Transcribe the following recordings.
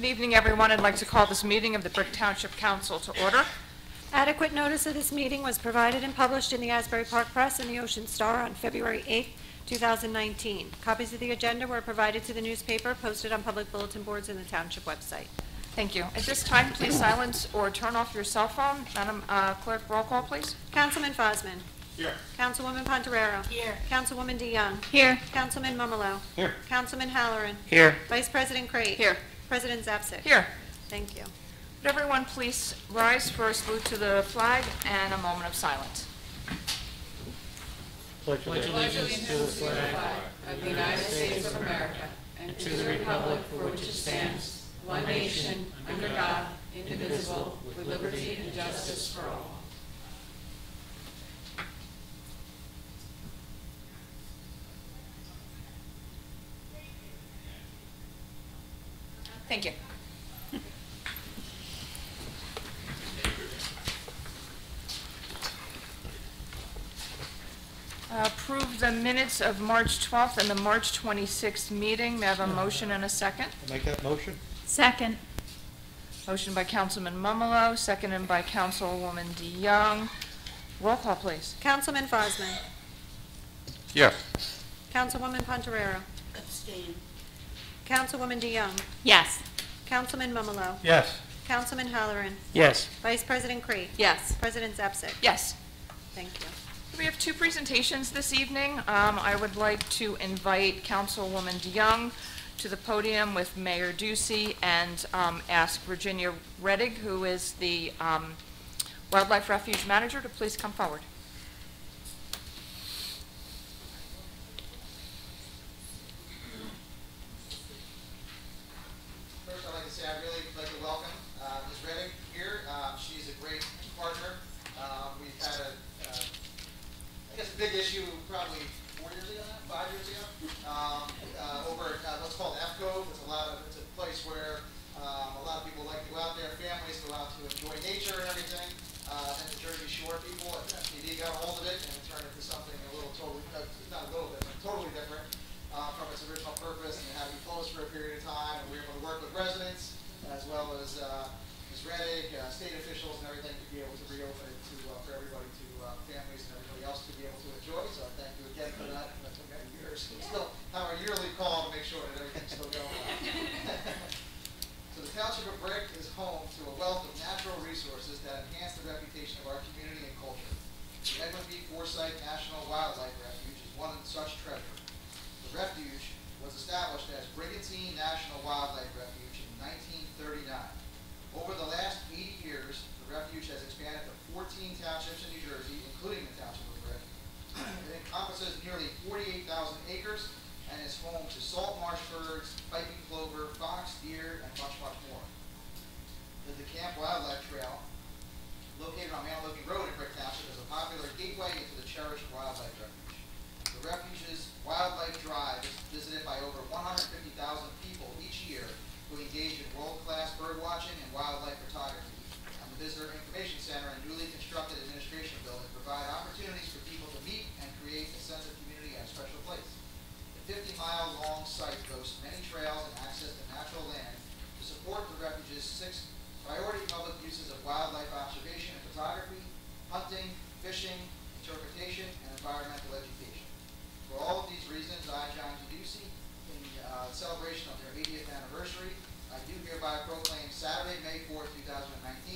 Good evening, everyone. I'd like to call this meeting of the Brick Township Council to order. Adequate notice of this meeting was provided and published in the Asbury Park Press and the Ocean Star on February 8, 2019. Copies of the agenda were provided to the newspaper, posted on public bulletin boards and the township website. Thank you. At this time, please silence or turn off your cell phone. Madam uh, Clerk, roll call, please. Councilman Fozman. Here. Councilwoman Pontoriero. Here. Councilwoman deJong. Here. Councilman Mummolo. Here. Councilman Halloran. Here. Vice President Crate. Here. President Zapcic. Here. Thank you. Would everyone please rise for a salute to the flag and a moment of silence? Pledge allegiance to the flag of the United States of America and to the republic for which it stands, one nation, under God, indivisible, with liberty and justice for all. Thank you. Uh, Approve the minutes of March 12th and the March 26th meeting. May I have a motion and a second? Make that motion? Second. Motion by Councilman Mummolo, seconded by Councilwoman deJong. Roll call, please. Councilman Fozman. Yes. Councilwoman Pontoriero. Abstain. Councilwoman deJong. Yes. Councilman Mummolo. Yes. Councilman Halloran. Yes. Vice President Cree. Yes. President Zapcic. Yes. Thank you. We have two presentations this evening. Um, I would like to invite Councilwoman deJong to the podium with Mayor Ducey and um, ask Virginia Rettig, who is the um, Wildlife Refuge Manager, to please come forward. First, I'd like to say I'd really like to welcome uh, Ms. Rettig here. Um, She's a great partner. Um, We've had a, uh, I guess, a big issue probably four years ago five years ago, um, uh, over at uh, what's called FCO. It's a lot of, it's a place where um, a lot of people like to go out there, families go out to enjoy nature and everything. Uh, And the Jersey Shore people at FPD got a hold of it and it turned into something a little totally, uh, not a little different, totally different uh, from its original purpose and having closed for a period of time. And we were able to work with residents as well as uh, Ms. Rettig, uh, state officials and everything to be able to reopen it to, uh, for everybody, to uh, families and else to be able to enjoy. So I thank you again for that. That took many years. We still have a yearly call to make sure that everything's still going well. So the Township of Brick is home to a wealth of natural resources that enhance the reputation of our community and culture. The Edwin B. Forsythe National Wildlife Refuge is one such treasure. The refuge was established as Brigantine National Wildlife Refuge in 1939. Over the last 80 years, the refuge has expanded to 14 townships in New Jersey, including the Township. It encompasses nearly 48,000 acres and is home to salt marsh birds, piping plover, fox, deer, and much, much more. The DeCamp Wildlife Trail, located on Mount Road in Brick Township, is a popular gateway into the cherished wildlife refuge. The refuge's wildlife drive is visited by over 150,000 people each year who engage in world-class bird watching and wildlife photography. And the Visitor Information Center and newly constructed administration building provide opportunities for meet and create a sense of community and a special place. The 50-mile-long site boasts many trails and access to natural land to support the refuge's six priority public uses of wildlife observation and photography, hunting, fishing, interpretation, and environmental education. For all of these reasons, I, John Ducey, in uh, celebration of their 80th anniversary, I do hereby proclaim Saturday, May 4th, 2019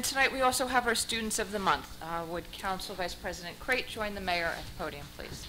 And tonight, we also have our Students of the Month. Uh, Would Council Vice President Crate join the mayor at the podium, please?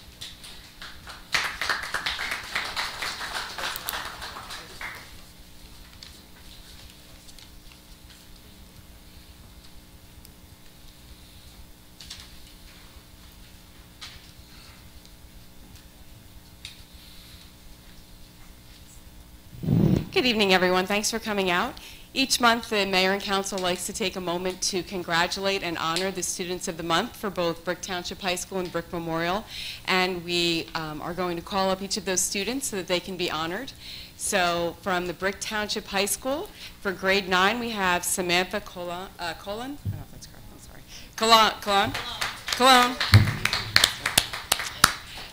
Good evening, everyone. Thanks for coming out. Each month, the mayor and council likes to take a moment to congratulate and honor the students of the month for both Brick Township High School and Brick Memorial. And we um, are going to call up each of those students so that they can be honored. So from the Brick Township High School, for grade nine, we have Samantha Colon, uh, Colon? I don't know if that's correct, I'm sorry. Colon, Colon? Cologne.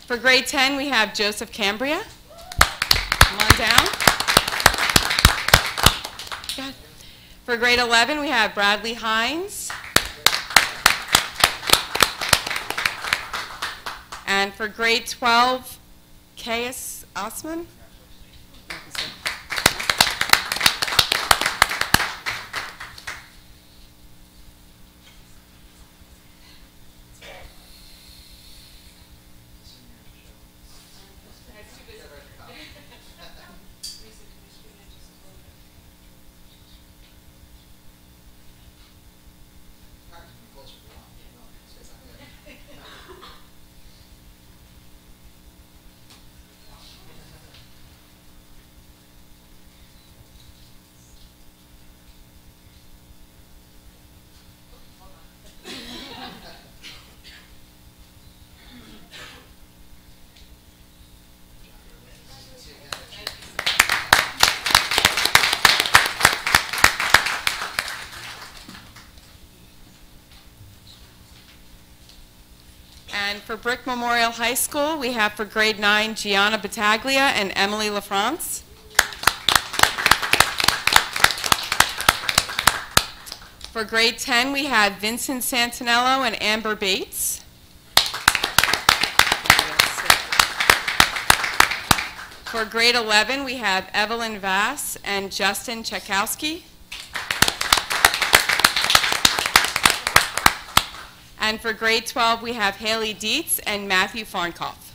For grade 10, we have Joseph Cambria. Come on down. Good. For grade 11, we have Bradley Hines. And for grade 12, Caius Osman. And for Brick Memorial High School, we have for grade 9, Gianna Battaglia and Emily LaFrance. For grade 10, we have Vincent Santinello and Amber Bates. For grade 11, we have Evelyn Vass and Justin Czekowski. And for grade 12, we have Haley Dietz and Matthew Farnkoff.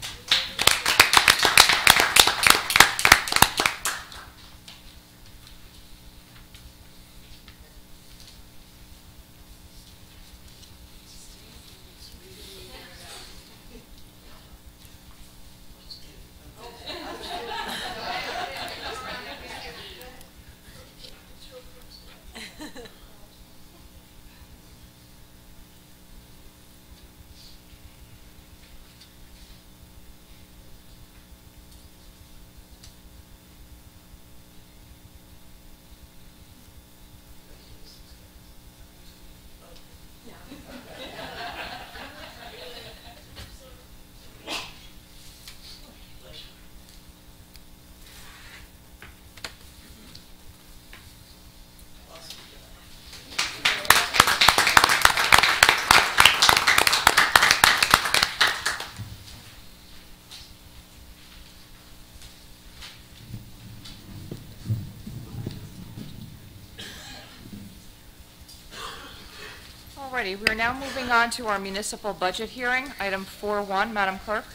Alrighty, we are now moving on to our municipal budget hearing. Item 4-1, Madam Clerk.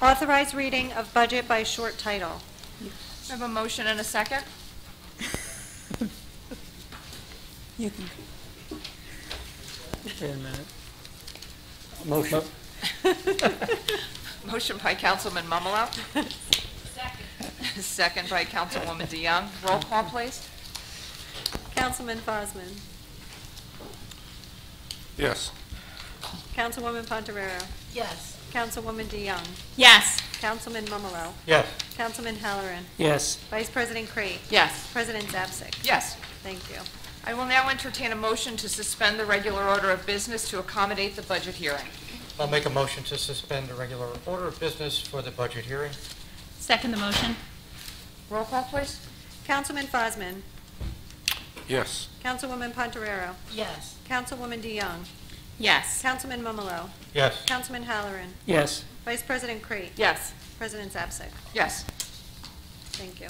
Authorized reading of budget by short title. We have a motion and a second. You can. Wait a minute. Motion. Motion by Councilman Mummolo. Second. Second by Councilwoman deJong. Roll call, please. Councilman Fozman. Yes. Councilwoman Pontoriero. Yes. Councilwoman deJong. Yes. Councilman Mummolo. Yes. Councilman Halloran. Yes. Vice President Crate. Yes. President Zapcic. Yes. Thank you. I will now entertain a motion to suspend the regular order of business to accommodate the budget hearing. I'll make a motion to suspend the regular order of business for the budget hearing. Second the motion. Roll call, please. Councilman Fozman. Yes. Councilwoman Pontoriero. Yes. Councilwoman deJong. Yes. Councilman Mummolo. Yes. Councilman Halloran. Yes. Vice President Crate. Yes. President Zapcic. Yes. Thank you.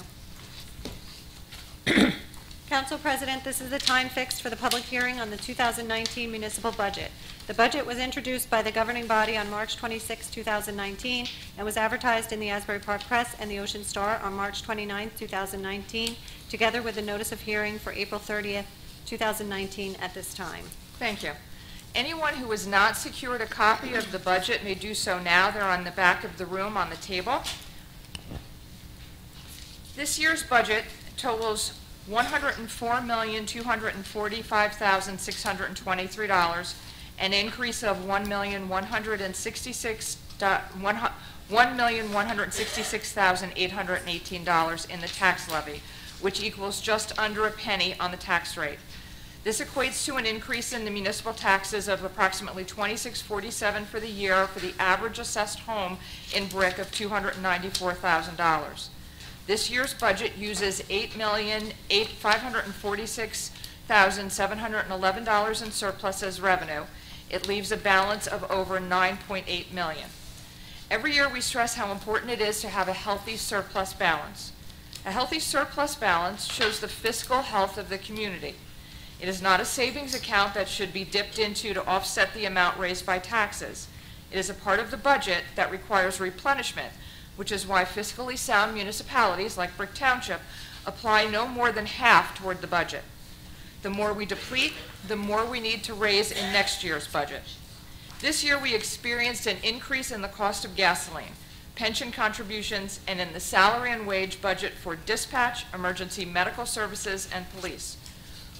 Council President, this is the time fixed for the public hearing on the 2019 municipal budget. The budget was introduced by the governing body on March 26, 2019, and was advertised in the Asbury Park Press and the Ocean Star on March 29, 2019, together with a notice of hearing for April 30, 2019 at this time. Thank you. Anyone who has not secured a copy of the budget may do so now. They're on the back of the room on the table. This year's budget totals $104,245,623, an increase of $1,166 one hu- $1,166,818 in the tax levy, which equals just under a penny on the tax rate. This equates to an increase in the municipal taxes of approximately 2647 for the year for the average assessed home in Brick of $294,000. This year's budget uses $8,546,711 in surplus as revenue. It leaves a balance of over 9.8 million. Every year, we stress how important it is to have a healthy surplus balance. A healthy surplus balance shows the fiscal health of the community. It is not a savings account that should be dipped into to offset the amount raised by taxes. It is a part of the budget that requires replenishment, which is why fiscally sound municipalities like Brick Township apply no more than half toward the budget. The more we deplete, the more we need to raise in next year's budget. This year, we experienced an increase in the cost of gasoline, pension contributions, and in the salary and wage budget for dispatch, emergency medical services, and police.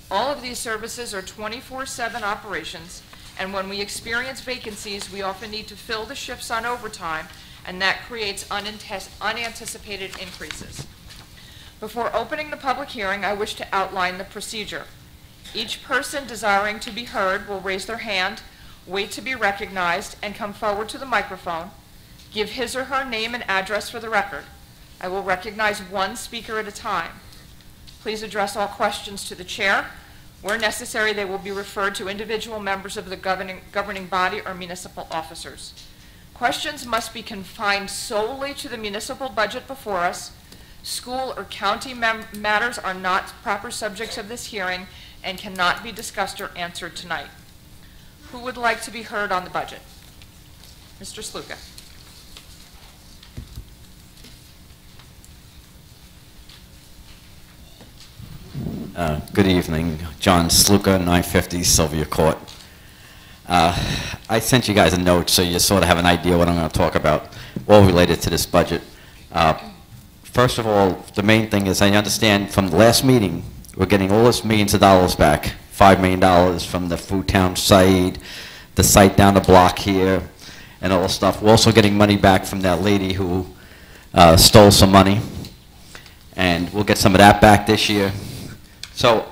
All of these services are 24/7 operations, and when we experience vacancies, we often need to fill the shifts on overtime, and that creates unanticipated increases. Before opening the public hearing, I wish to outline the procedure. Each person desiring to be heard will raise their hand, wait to be recognized, and come forward to the microphone, give his or her name and address for the record. I will recognize one speaker at a time. Please address all questions to the chair. Where necessary, they will be referred to individual members of the governing, governing body or municipal officers. Questions must be confined solely to the municipal budget before us. School or county matters are not proper subjects of this hearing and cannot be discussed or answered tonight. Who would like to be heard on the budget? Mr. Sluka. Uh, Good evening, John Sluka, 950 Sylvia Court. Uh, I sent you guys a note, so you sort of have an idea what I'm going to talk about, all related to this budget. Uh, First of all, the main thing is, I understand from the last meeting, we're getting all this millions of dollars back, $5 million from the Foodtown site, the site down the block here, and all this stuff. We're also getting money back from that lady who uh, stole some money, and we'll get some of that back this year. So,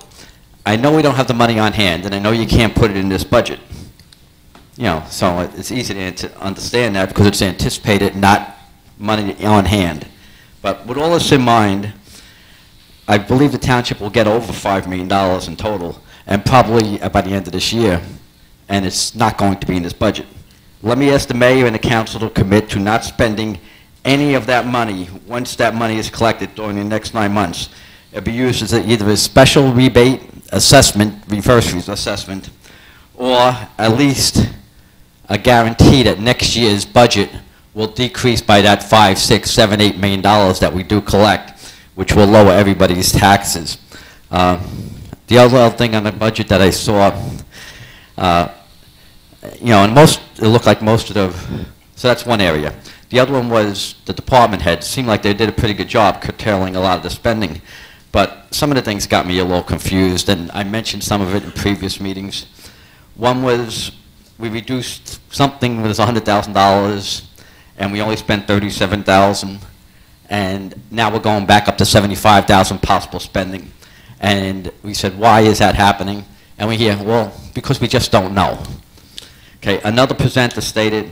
I know we don't have the money on hand, and I know you can't put it in this budget. You know, so it- it's easy to understand that because it's anticipated, not money on hand. But with all this in mind, I believe the township will get over $5 million in total, and probably uh, by the end of this year, and it's not going to be in this budget. Let me ask the mayor and the council to commit to not spending any of that money, once that money is collected during the next nine months. Be used as either a special rebate assessment, reverse assessment, or at least a guarantee that next year's budget will decrease by that five, six, seven, eight million dollars that we do collect, which will lower everybody's taxes. Uh, The other thing on the budget that I saw, uh, you know, and most, it looked like most of the, so that's one area. The other one was the department heads. Seemed like they did a pretty good job curtailing a lot of the spending. But some of the things got me a little confused, and I mentioned some of it in previous meetings. One was, we reduced something was $100,000, and we only spent 37,000, and now we're going back up to 75,000 possible spending. And we said, why is that happening? And we hear, well, because we just don't know. Okay, another presenter stated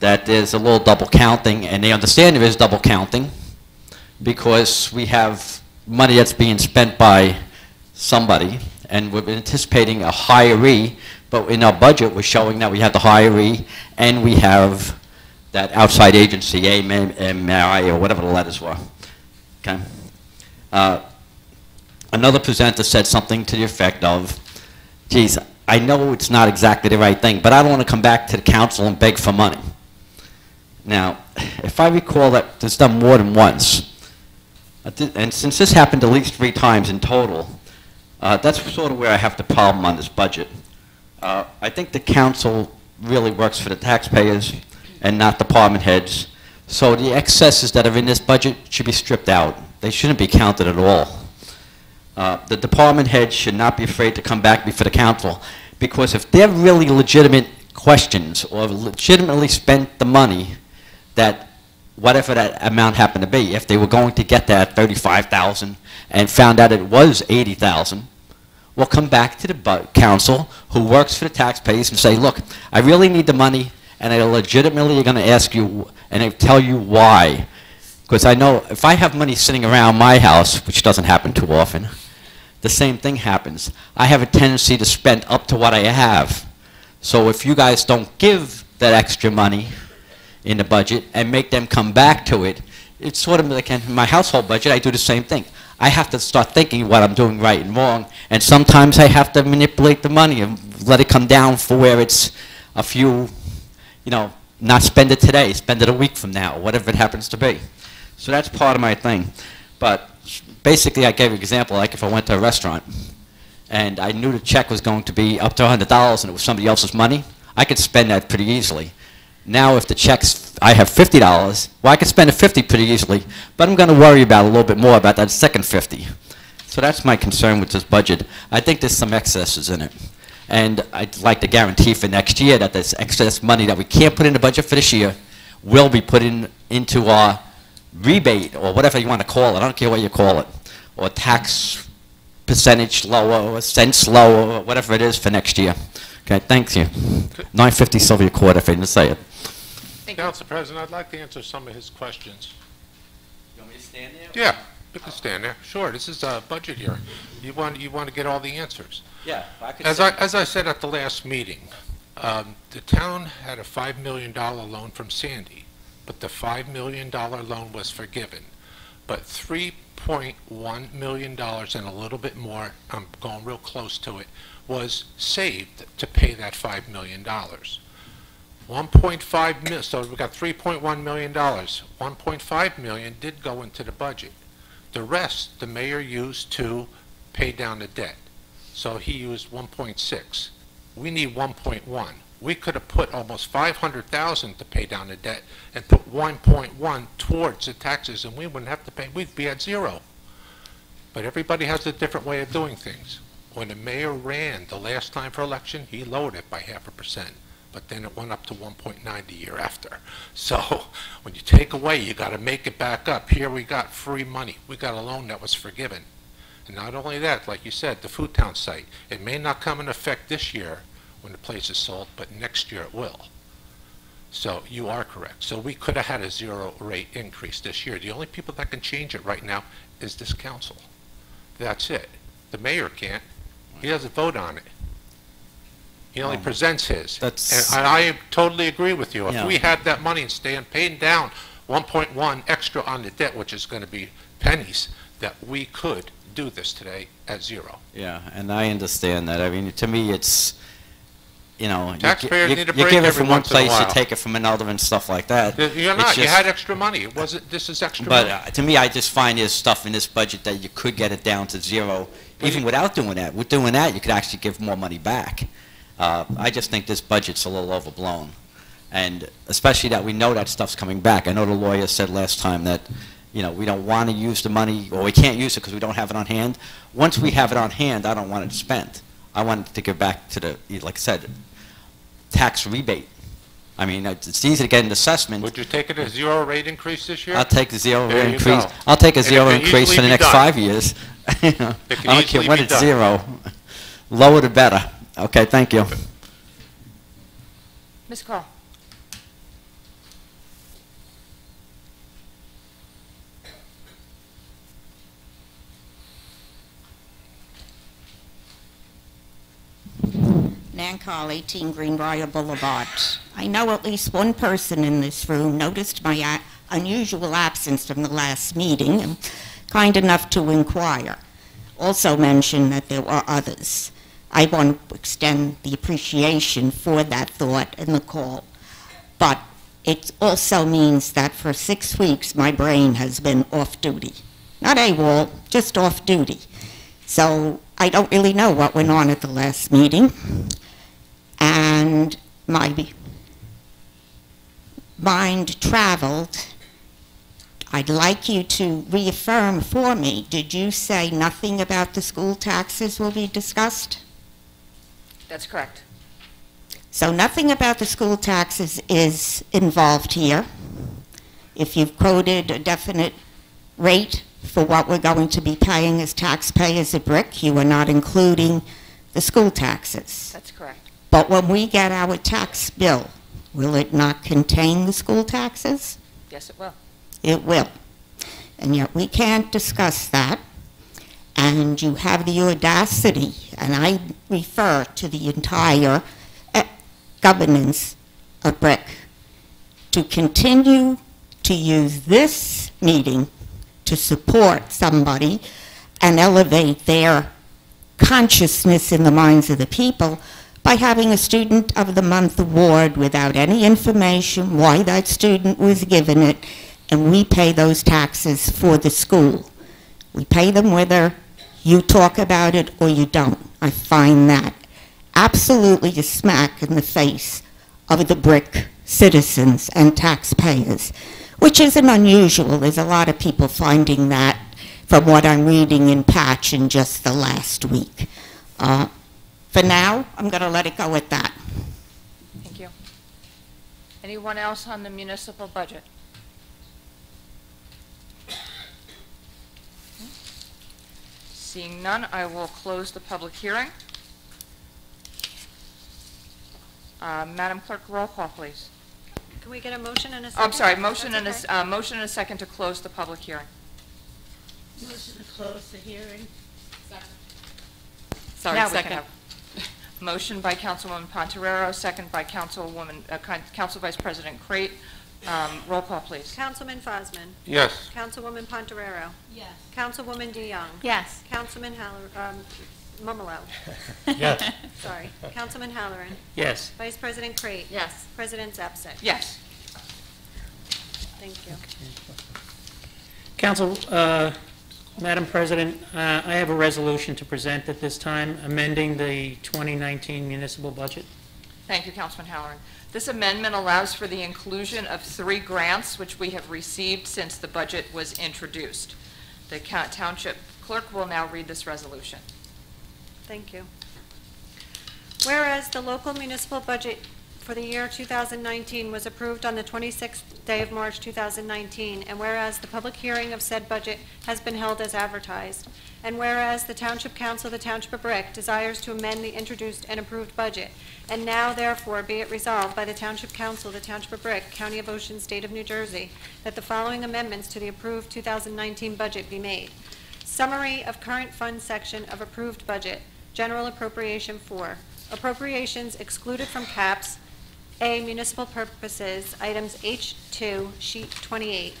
that there's a little double counting, and they understand there is double counting because we have money that's being spent by somebody, and we're anticipating a hiree, but in our budget, we're showing that we have the hiree, and we have that outside agency, AMI, or whatever the letters were. Okay? Uh, another presenter said something to the effect of, geez, I know it's not exactly the right thing, but I don't want to come back to the council and beg for money. Now, if I recall that it's done more than once, and since this happened at least three times in total, uh, that's sort of where I have the problem on this budget. Uh, I think the council really works for the taxpayers and not department heads, so the excesses that are in this budget should be stripped out. They shouldn't be counted at all. Uh, The department heads should not be afraid to come back before the council, because if they're really legitimate questions, or legitimately spent the money that, whatever that amount happened to be, if they were going to get that 35,000 and found out it was 80,000, we'll come back to the council, who works for the taxpayers, and say, look, I really need the money, and I legitimately are going to ask you, and I tell you why. Because I know if I have money sitting around my house, which doesn't happen too often, the same thing happens. I have a tendency to spend up to what I have. So if you guys don't give that extra money in the budget and make them come back to it, it's sort of like in my household budget, I do the same thing. I have to start thinking what I'm doing right and wrong, and sometimes I have to manipulate the money and let it come down for where it's a few, you know, not spend it today, spend it a week from now, whatever it happens to be. So that's part of my thing. But basically, I gave an example, like if I went to a restaurant and I knew the check was going to be up to $100 and it was somebody else's money, I could spend that pretty easily. Now, if the check's, I have $50, well, I could spend a 50 pretty easily, but I'm going to worry about a little bit more about that second 50. So that's my concern with this budget. I think there's some excesses in it. And I'd like to guarantee for next year that this excess money that we can't put in the budget for this year will be put in, into our rebate, or whatever you want to call it, I don't care what you call it, or tax percentage lower, or cents lower, or whatever it is for next year. Okay, thank you. 950 Sylvia Court, if I didn't say it. Thank you. Council President, I'd like to answer some of his questions. You want me to stand there? Yeah, you can stand there. Sure, this is a budget here. You want, you want to get all the answers. Yeah, I could As say- I, as I said at the last meeting, um, the town had a $5 million loan from Sandy, but the $5 million loan was forgiven. But $3.1 million and a little bit more, I'm going real close to it, was saved to pay that $5 million. 1.5 mil, so we got $3.1 million. 1.5 million did go into the budget. The rest, the mayor used to pay down the debt. So he used 1.6. We need 1.1. We could have put almost 500,000 to pay down the debt and put 1.1 towards the taxes, and we wouldn't have to pay, we'd be at zero. But everybody has a different way of doing things. When the mayor ran the last time for election, he lowered it by half a percent, but then it went up to 1.9 the year after. So when you take away, you got to make it back up. Here we got free money. We got a loan that was forgiven. And not only that, like you said, the Foodtown site, it may not come in effect this year when the place is sold, but next year it will. So you are correct. So we could have had a zero rate increase this year. The only people that can change it right now is this council. That's it. The mayor can't. He doesn't vote on it. He only Um, presents his. that's- And I totally agree with you. If Yeah. we had that money and staying paying down 1.1 extra on the debt, which is going to be pennies, that we could do this today at zero. Yeah, and I understand that. I mean, to me, it's, you know, you gi- Taxpayers you- need a you break give it every from one once in a place, you while. take it from another and stuff like that. You're It's not. You just- had extra money. It wasn't, this is extra But money. uh, to me, I just find there's stuff in this budget that you could get it down to zero, even you- without doing that. With doing that, you could actually give more money back. Uh, I just think this budget's a little overblown. And especially that we know that stuff's coming back. I know the lawyer said last time that, you know, we don't want to use the money, or we can't use it because we don't have it on hand. Once we have it on hand, I don't want it spent. I want it to give back to the, like I said, tax rebate. I mean, it's easy to get an assessment. Would you take it a zero rate increase this year? I'll take the zero There you increase. go. I'll take a And zero increase for the next done. five years. You know, It can I don't care when it's done. zero. Lower the better. Okay, thank you. Ms. Call. Nan Carl, 18 Greenbrier Boulevard. I know at least one person in this room noticed my a- unusual absence from the last meeting and kind enough to inquire. also mentioned that there were others. I want to extend the appreciation for that thought and the call. But it also means that for six weeks, my brain has been off duty. Not AWOL, just off duty. So I don't really know what went on at the last meeting. And my mind traveled. I'd like you to reaffirm for me, did you say nothing about the school taxes will be discussed? That's correct. So nothing about the school taxes is involved here. If you've quoted a definite rate for what we're going to be paying as taxpayers at Brick, you are not including the school taxes. That's correct. But when we get our tax bill, will it not contain the school taxes? Yes, it will. It will. And yet we can't discuss that. And you have the audacity, and I refer to the entire uh, governance of Brick, to continue to use this meeting to support somebody and elevate their consciousness in the minds of the people by having a Student of the Month award without any information why that student was given it, and we pay those taxes for the school. We pay them whether you talk about it or you don't. I find that absolutely a smack in the face of the brick citizens and taxpayers, which isn't unusual. There's a lot of people finding that from what I'm reading in Patch in just the last week. Uh, for now, I'm going to let it go at that. Thank you. Anyone else on the municipal budget? Seeing none, I will close the public hearing. Uh, Madam Clerk, roll call, please. Can we get a motion and a Oh, second? I'm sorry, motion That's and a, okay. s- uh, motion and a second to close the public hearing. Motion to close the hearing. Sorry, Now we second. can Motion by Councilwoman Pontoriero, second by Councilwoman, uh, Council Vice President Crate. Um, Roll call, please. Councilman Fozman. Yes. Councilwoman Pontoriero. Yes. Councilwoman deJong. Yes. Councilman Haller, um, Mummolo. Yes. Sorry. Councilman Halloran. Yes. Vice President Crate. Yes. President Zapcic. Yes. Thank you. Council, uh, Madam President, uh, I have a resolution to present at this time, amending the 2019 municipal budget. Thank you, Councilman Halloran. This amendment allows for the inclusion of three grants which we have received since the budget was introduced. The township clerk will now read this resolution. Thank you. Whereas the local municipal budget for the year 2019 was approved on the 26th day of March 2019, and whereas the public hearing of said budget has been held as advertised, and whereas the Township Council of the Township of Brick desires to amend the introduced and approved budget, and now therefore be it resolved by the Township Council of the Township of Brick, County of Ocean, State of New Jersey, that the following amendments to the approved 2019 budget be made. Summary of current fund section of approved budget, general appropriation four. Appropriations excluded from caps, A municipal purposes, items H2, sheet 28,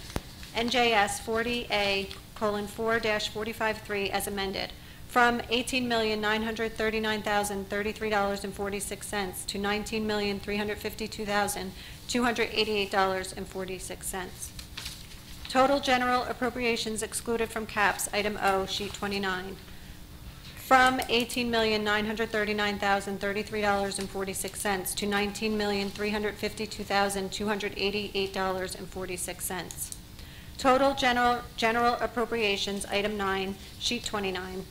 NJS 40A colon 4-453 as amended, from $18,939,033.46 to $19,352,288.46. Total general appropriations excluded from caps, item O, sheet 29, from $18,939,033.46 to $19,352,288.46. Total general, general appropriations, item 9, sheet 29,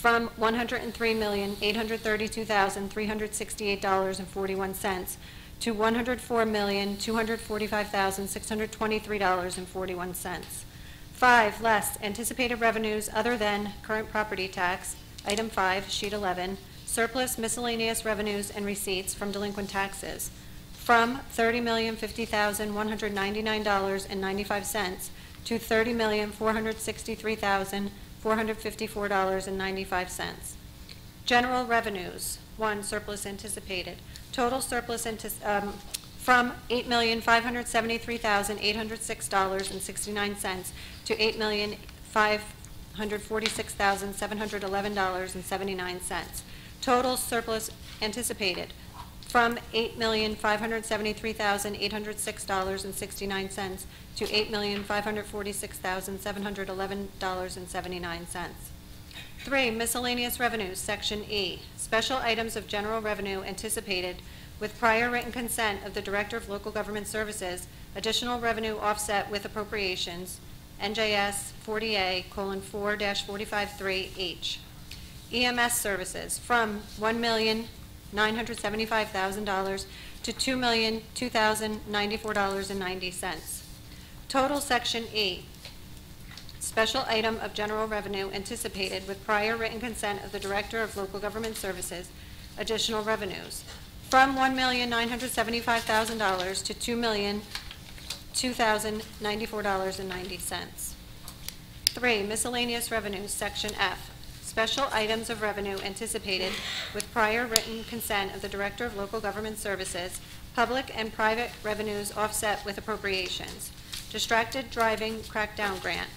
from $103,832,368.41 to $104,245,623.41. Five, less anticipated revenues other than current property tax, item five, sheet 11, surplus miscellaneous revenues and receipts from delinquent taxes, from $30,050,199.95 to $30,463,454.95. General revenues, one, surplus anticipated. Total surplus um, from $8,573,806.69 to $8,500,000 $146,711.79. Total surplus anticipated from $8,573,806.69 to $8,546,711.79. Three, miscellaneous revenues, Section E, special items of general revenue anticipated with prior written consent of the Director of Local Government Services, additional revenue offset with appropriations, NJS 40A: colon 4-453H. EMS services from $1,975,000 to $2,002,094.90. Total Section E, special item of general revenue anticipated with prior written consent of the Director of Local Government Services, additional revenues, from $1,975,000 to $2,002,094.90. Three, miscellaneous revenues, Section F, special items of revenue anticipated with prior written consent of the Director of Local Government Services, public and private revenues offset with appropriations. Distracted driving crackdown grant,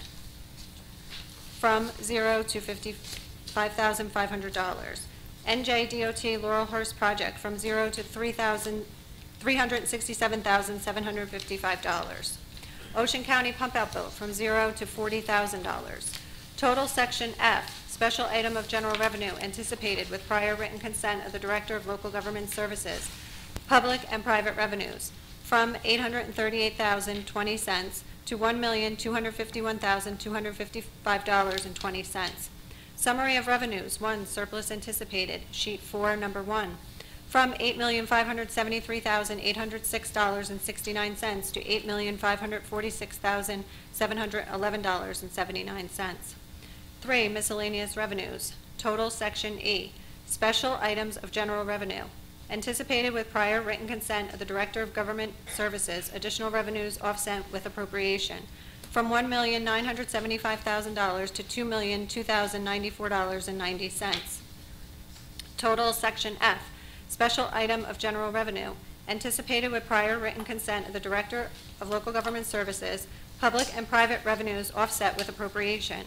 from zero to $55,500. NJDOT Laurelhurst project from zero to 3,000 $367,755. Ocean County pump out bill from zero to $40,000. Total Section F, special item of general revenue anticipated with prior written consent of the Director of Local Government Services, public and private revenues, from $838,020 to $1,251,255.20. Summary of revenues, one, surplus anticipated, sheet four, number one, from $8,573,806.69 to $8,546,711.79. Three, miscellaneous revenues, total Section E, special items of general revenue, anticipated with prior written consent of the Director of Government Services, additional revenues offset with appropriation, from $1,975,000 to $2,002,094.90. Total Section F, special item of general revenue, anticipated with prior written consent of the Director of Local Government Services, public and private revenues offset with appropriation,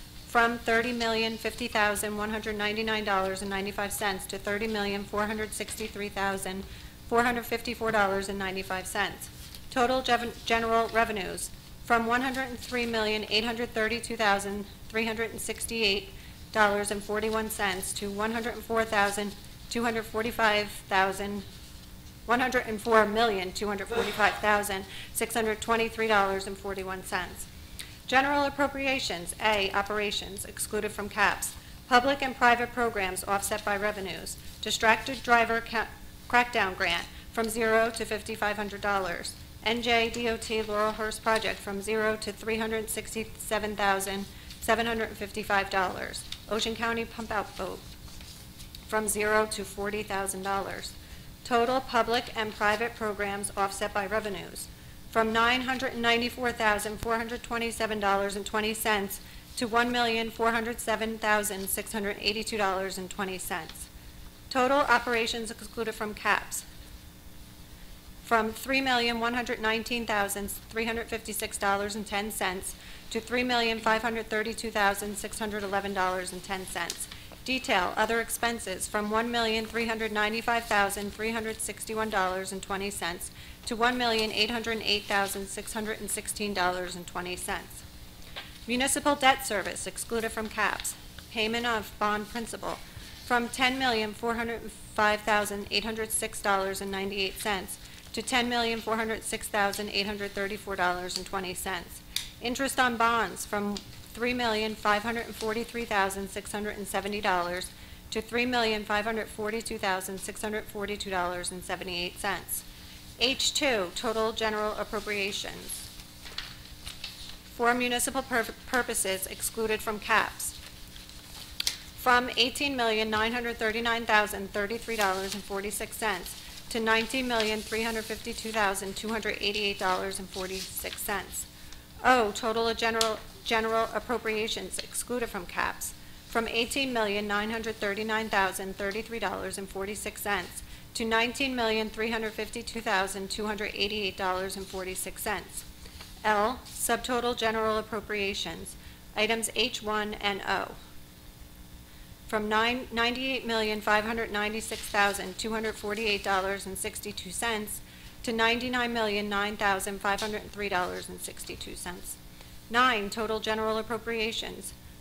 from $30,050,199.95 to $30,463,454.95. Total general revenues, from $103,832,368.41 to $104,245,000 $104,245,623.41. General appropriations, A, operations, excluded from caps. Public and private programs offset by revenues. Distracted driver crackdown grant from zero to $5,500. NJ DOT Laurelhurst project from zero to $367,755. Ocean County pump out boat from zero to $40,000. Total public and private programs offset by revenues, from $994,427.20 to $1,407,682.20. Total operations excluded from caps, from $3,119,356.10 to $3,532,611.10. Detail, other expenses, from $1,395,361.20 to $1,808,616.20. Municipal debt service excluded from caps. Payment of bond principal from $10,405,806.98 to $10,406,834.20. Interest on bonds from $3,543,670 to $3,542,642.78. H2, total general appropriations. For municipal pur- purposes excluded from caps. from $18,939,033.46 to $19,352,288.46. O, total general, general appropriations excluded from caps, from $18,939,033.46 to $19,352,288.46. L, subtotal general appropriations, items H1 and O, from nine- $98,596,248.62 to $99,009,503.62. Nine, total general appropriations,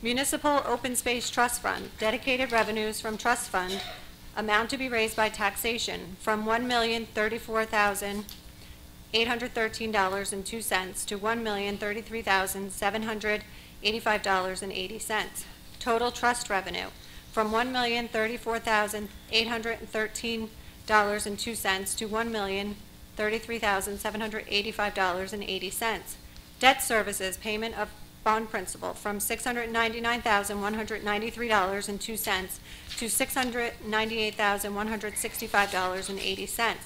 Municipal Open Space Trust Fund, dedicated revenues from trust fund, amount to be raised by taxation from $1,034,813.02 to $1,033,785.80. Total trust revenue from $1,034,813.02 to $1,033,785.80. Debt services, payment of bond principal from $699,193.02 to $698,165.80.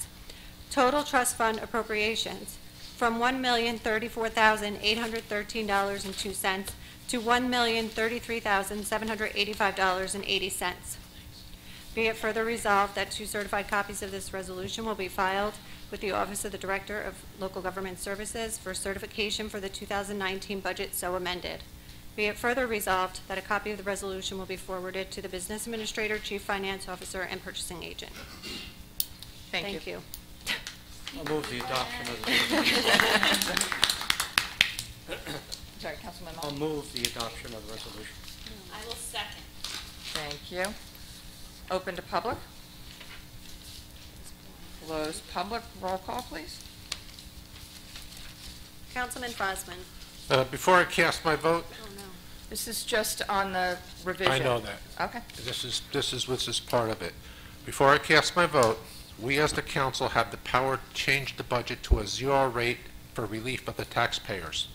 Total trust fund appropriations from $1,034,813.02 to $1,033,785.80. Be it further resolved that two certified copies of this resolution will be filed with the Office of the Director of Local Government Services for certification for the 2019 budget so amended. Be it further resolved that a copy of the resolution will be forwarded to the Business Administrator, Chief Finance Officer, and Purchasing Agent. Thank you. Thank you. I'll move the adoption of the resolution. Sorry, Councilman I'll move the adoption of the resolution. I will second. Thank you. Open to public? Closed public, roll call, please. Councilman Fozman. Uh, Before I cast my vote, Oh, no. This is just on the revision. I know that. Okay. This is, this is, this is part of it. Before I cast my vote, we as the council have the power to change the budget to a zero rate for relief of the taxpayers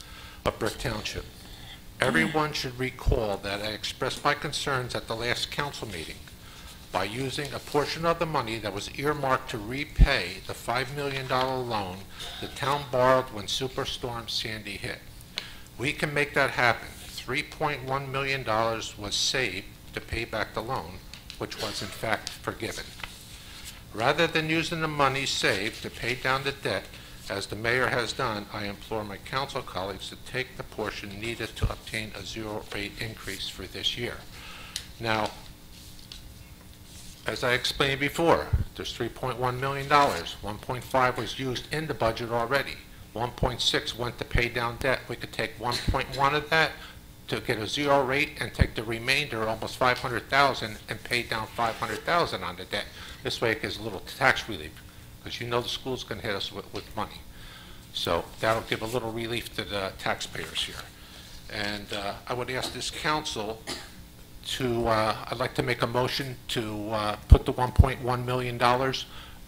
of Brick Township. Everyone should recall that I expressed my concerns at the last council meeting by using a portion of the money that was earmarked to repay the $5 million loan the town borrowed when Superstorm Sandy hit. We can make that happen. $3.1 million was saved to pay back the loan, which was in fact forgiven. Rather than using the money saved to pay down the debt, as the mayor has done, I implore my council colleagues to take the portion needed to obtain a zero rate increase for this year. Now, as I explained before, there's $3.1 million. 1.5 was used in the budget already. 1.6 went to pay down debt. We could take 1.1 of that to get a zero rate and take the remainder, almost 500,000, and pay down 500,000 on the debt. This way it gives a little tax relief, because you know the school's going to hit us with, with money. So that'll give a little relief to the taxpayers here. And uh, I would ask this council to, uh, I'd like to make a motion to uh, put the $1.1 million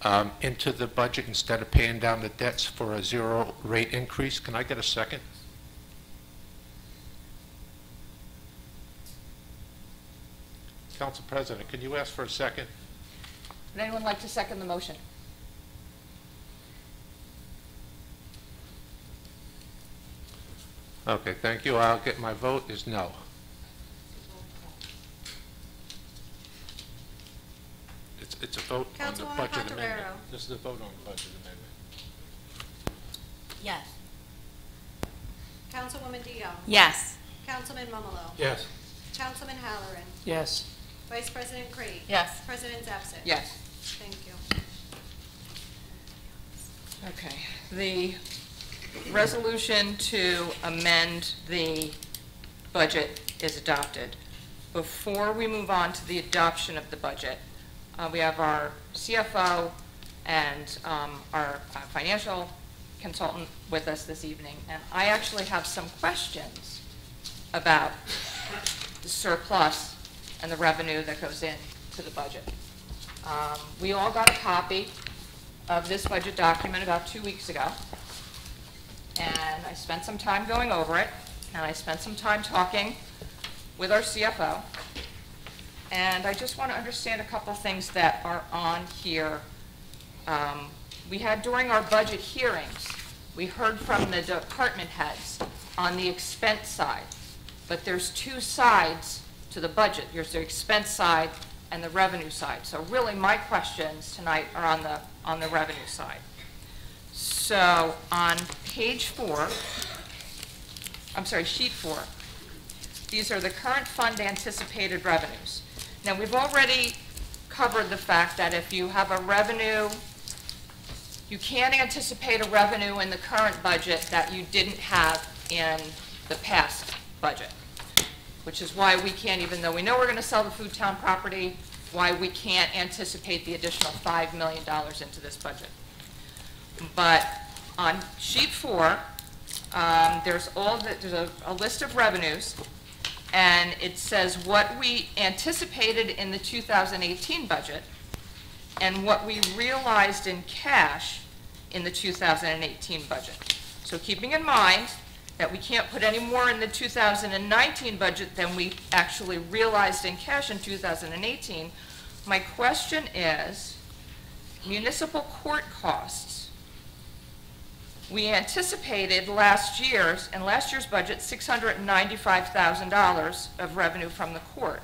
um, into the budget instead of paying down the debts for a zero rate increase. Can I get a second? Council President, can you ask for a second? Would anyone like to second the motion? Okay, thank you. I'll get, my vote is no. It's, it- it's a vote on the Councilwoman budget amendment. Pontoriero. This is a vote on the budget amendment. Yes. Councilwoman deJong? Yes. Councilman Mummolo? Yes. Councilman Halloran? Yes. Vice President Crate? Yes. President absent? Yes. Thank you. Okay. The resolution to amend the budget is adopted. Before we move on to the adoption of the budget, uh, we have our CFO and um, our uh, financial consultant with us this evening, and I actually have some questions about the surplus and the revenue that goes in to the budget. Um, We all got a copy of this budget document about two weeks ago, and I spent some time going over it, and I spent some time talking with our CFO, and I just want to understand a couple things that are on here. Um, We had during our budget hearings, we heard from the department heads on the expense side, but there's two sides to the budget. There's the expense side and the revenue side. So really, my questions tonight are on the, on the revenue side. So on page four, I'm sorry, sheet four, these are the current fund anticipated revenues. Now, we've already covered the fact that if you have a revenue, you can't anticipate a revenue in the current budget that you didn't have in the past budget, which is why we can't, even though we know we're going to sell the Foodtown property, why we can't anticipate the additional $5 million into this budget. But on sheet four, um, there's all, the- there's a, a list of revenues, and it says what we anticipated in the 2018 budget and what we realized in cash in the 2018 budget. So keeping in mind that we can't put any more in the 2019 budget than we actually realized in cash in 2018, my question is, municipal court costs. We anticipated last year's, in last year's budget, $695,000 of revenue from the court.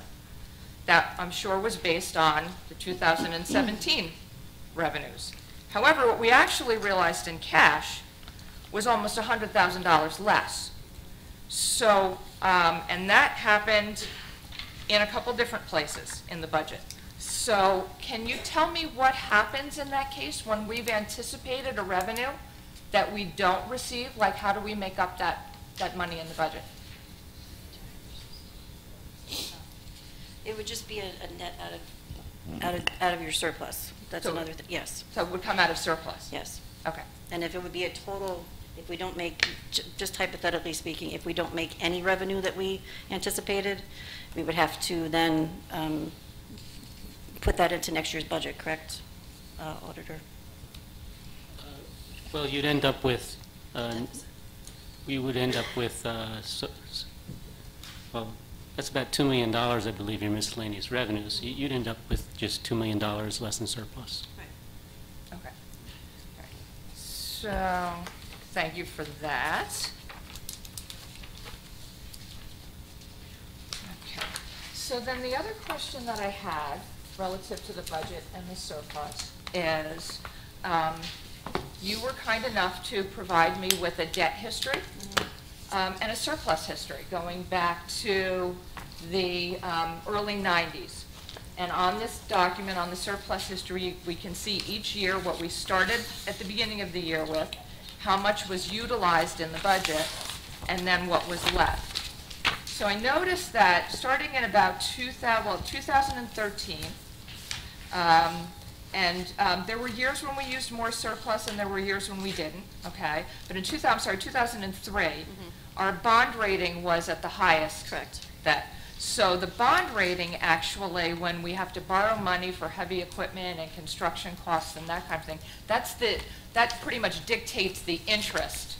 That, I'm sure, was based on the 2017 revenues. However, what we actually realized in cash was almost $100,000 less. So, um, and that happened in a couple different places in the budget. So can you tell me what happens in that case when we've anticipated a revenue that we don't receive? Like, how do we make up that, that money in the budget? It would just be a, a net out of, out of, out of your surplus. That's So- another, thing. yes, So it would come out of surplus? yes. Okay. And if it would be a total, if we don't make, just hypothetically speaking, if we don't make any revenue that we anticipated, we would have to then um, put that into next year's budget, correct, uh, auditor? Well, you'd end up with, uh, we would end up with, uh, so- well, that's about $2 million, I believe, in miscellaneous revenues. You- You'd end up with just $2 million less than surplus. Okay. So, thank you for that. Okay. So then the other question that I had relative to the budget and the surplus is, um, you were kind enough to provide me with a debt history um, and a surplus history going back to the um, early 90s. And on this document, on the surplus history, we can see each year what we started at the beginning of the year with, how much was utilized in the budget, and then what was left. So I noticed that starting in about 2000, well, 2013, um, and um, there were years when we used more surplus and there were years when we didn't, okay? But in 2000, I'm sorry, 2003, our bond rating was at the highest. Correct. That, so the bond rating actually, when we have to borrow money for heavy equipment and construction costs and that kind of thing, that's the, that pretty much dictates the interest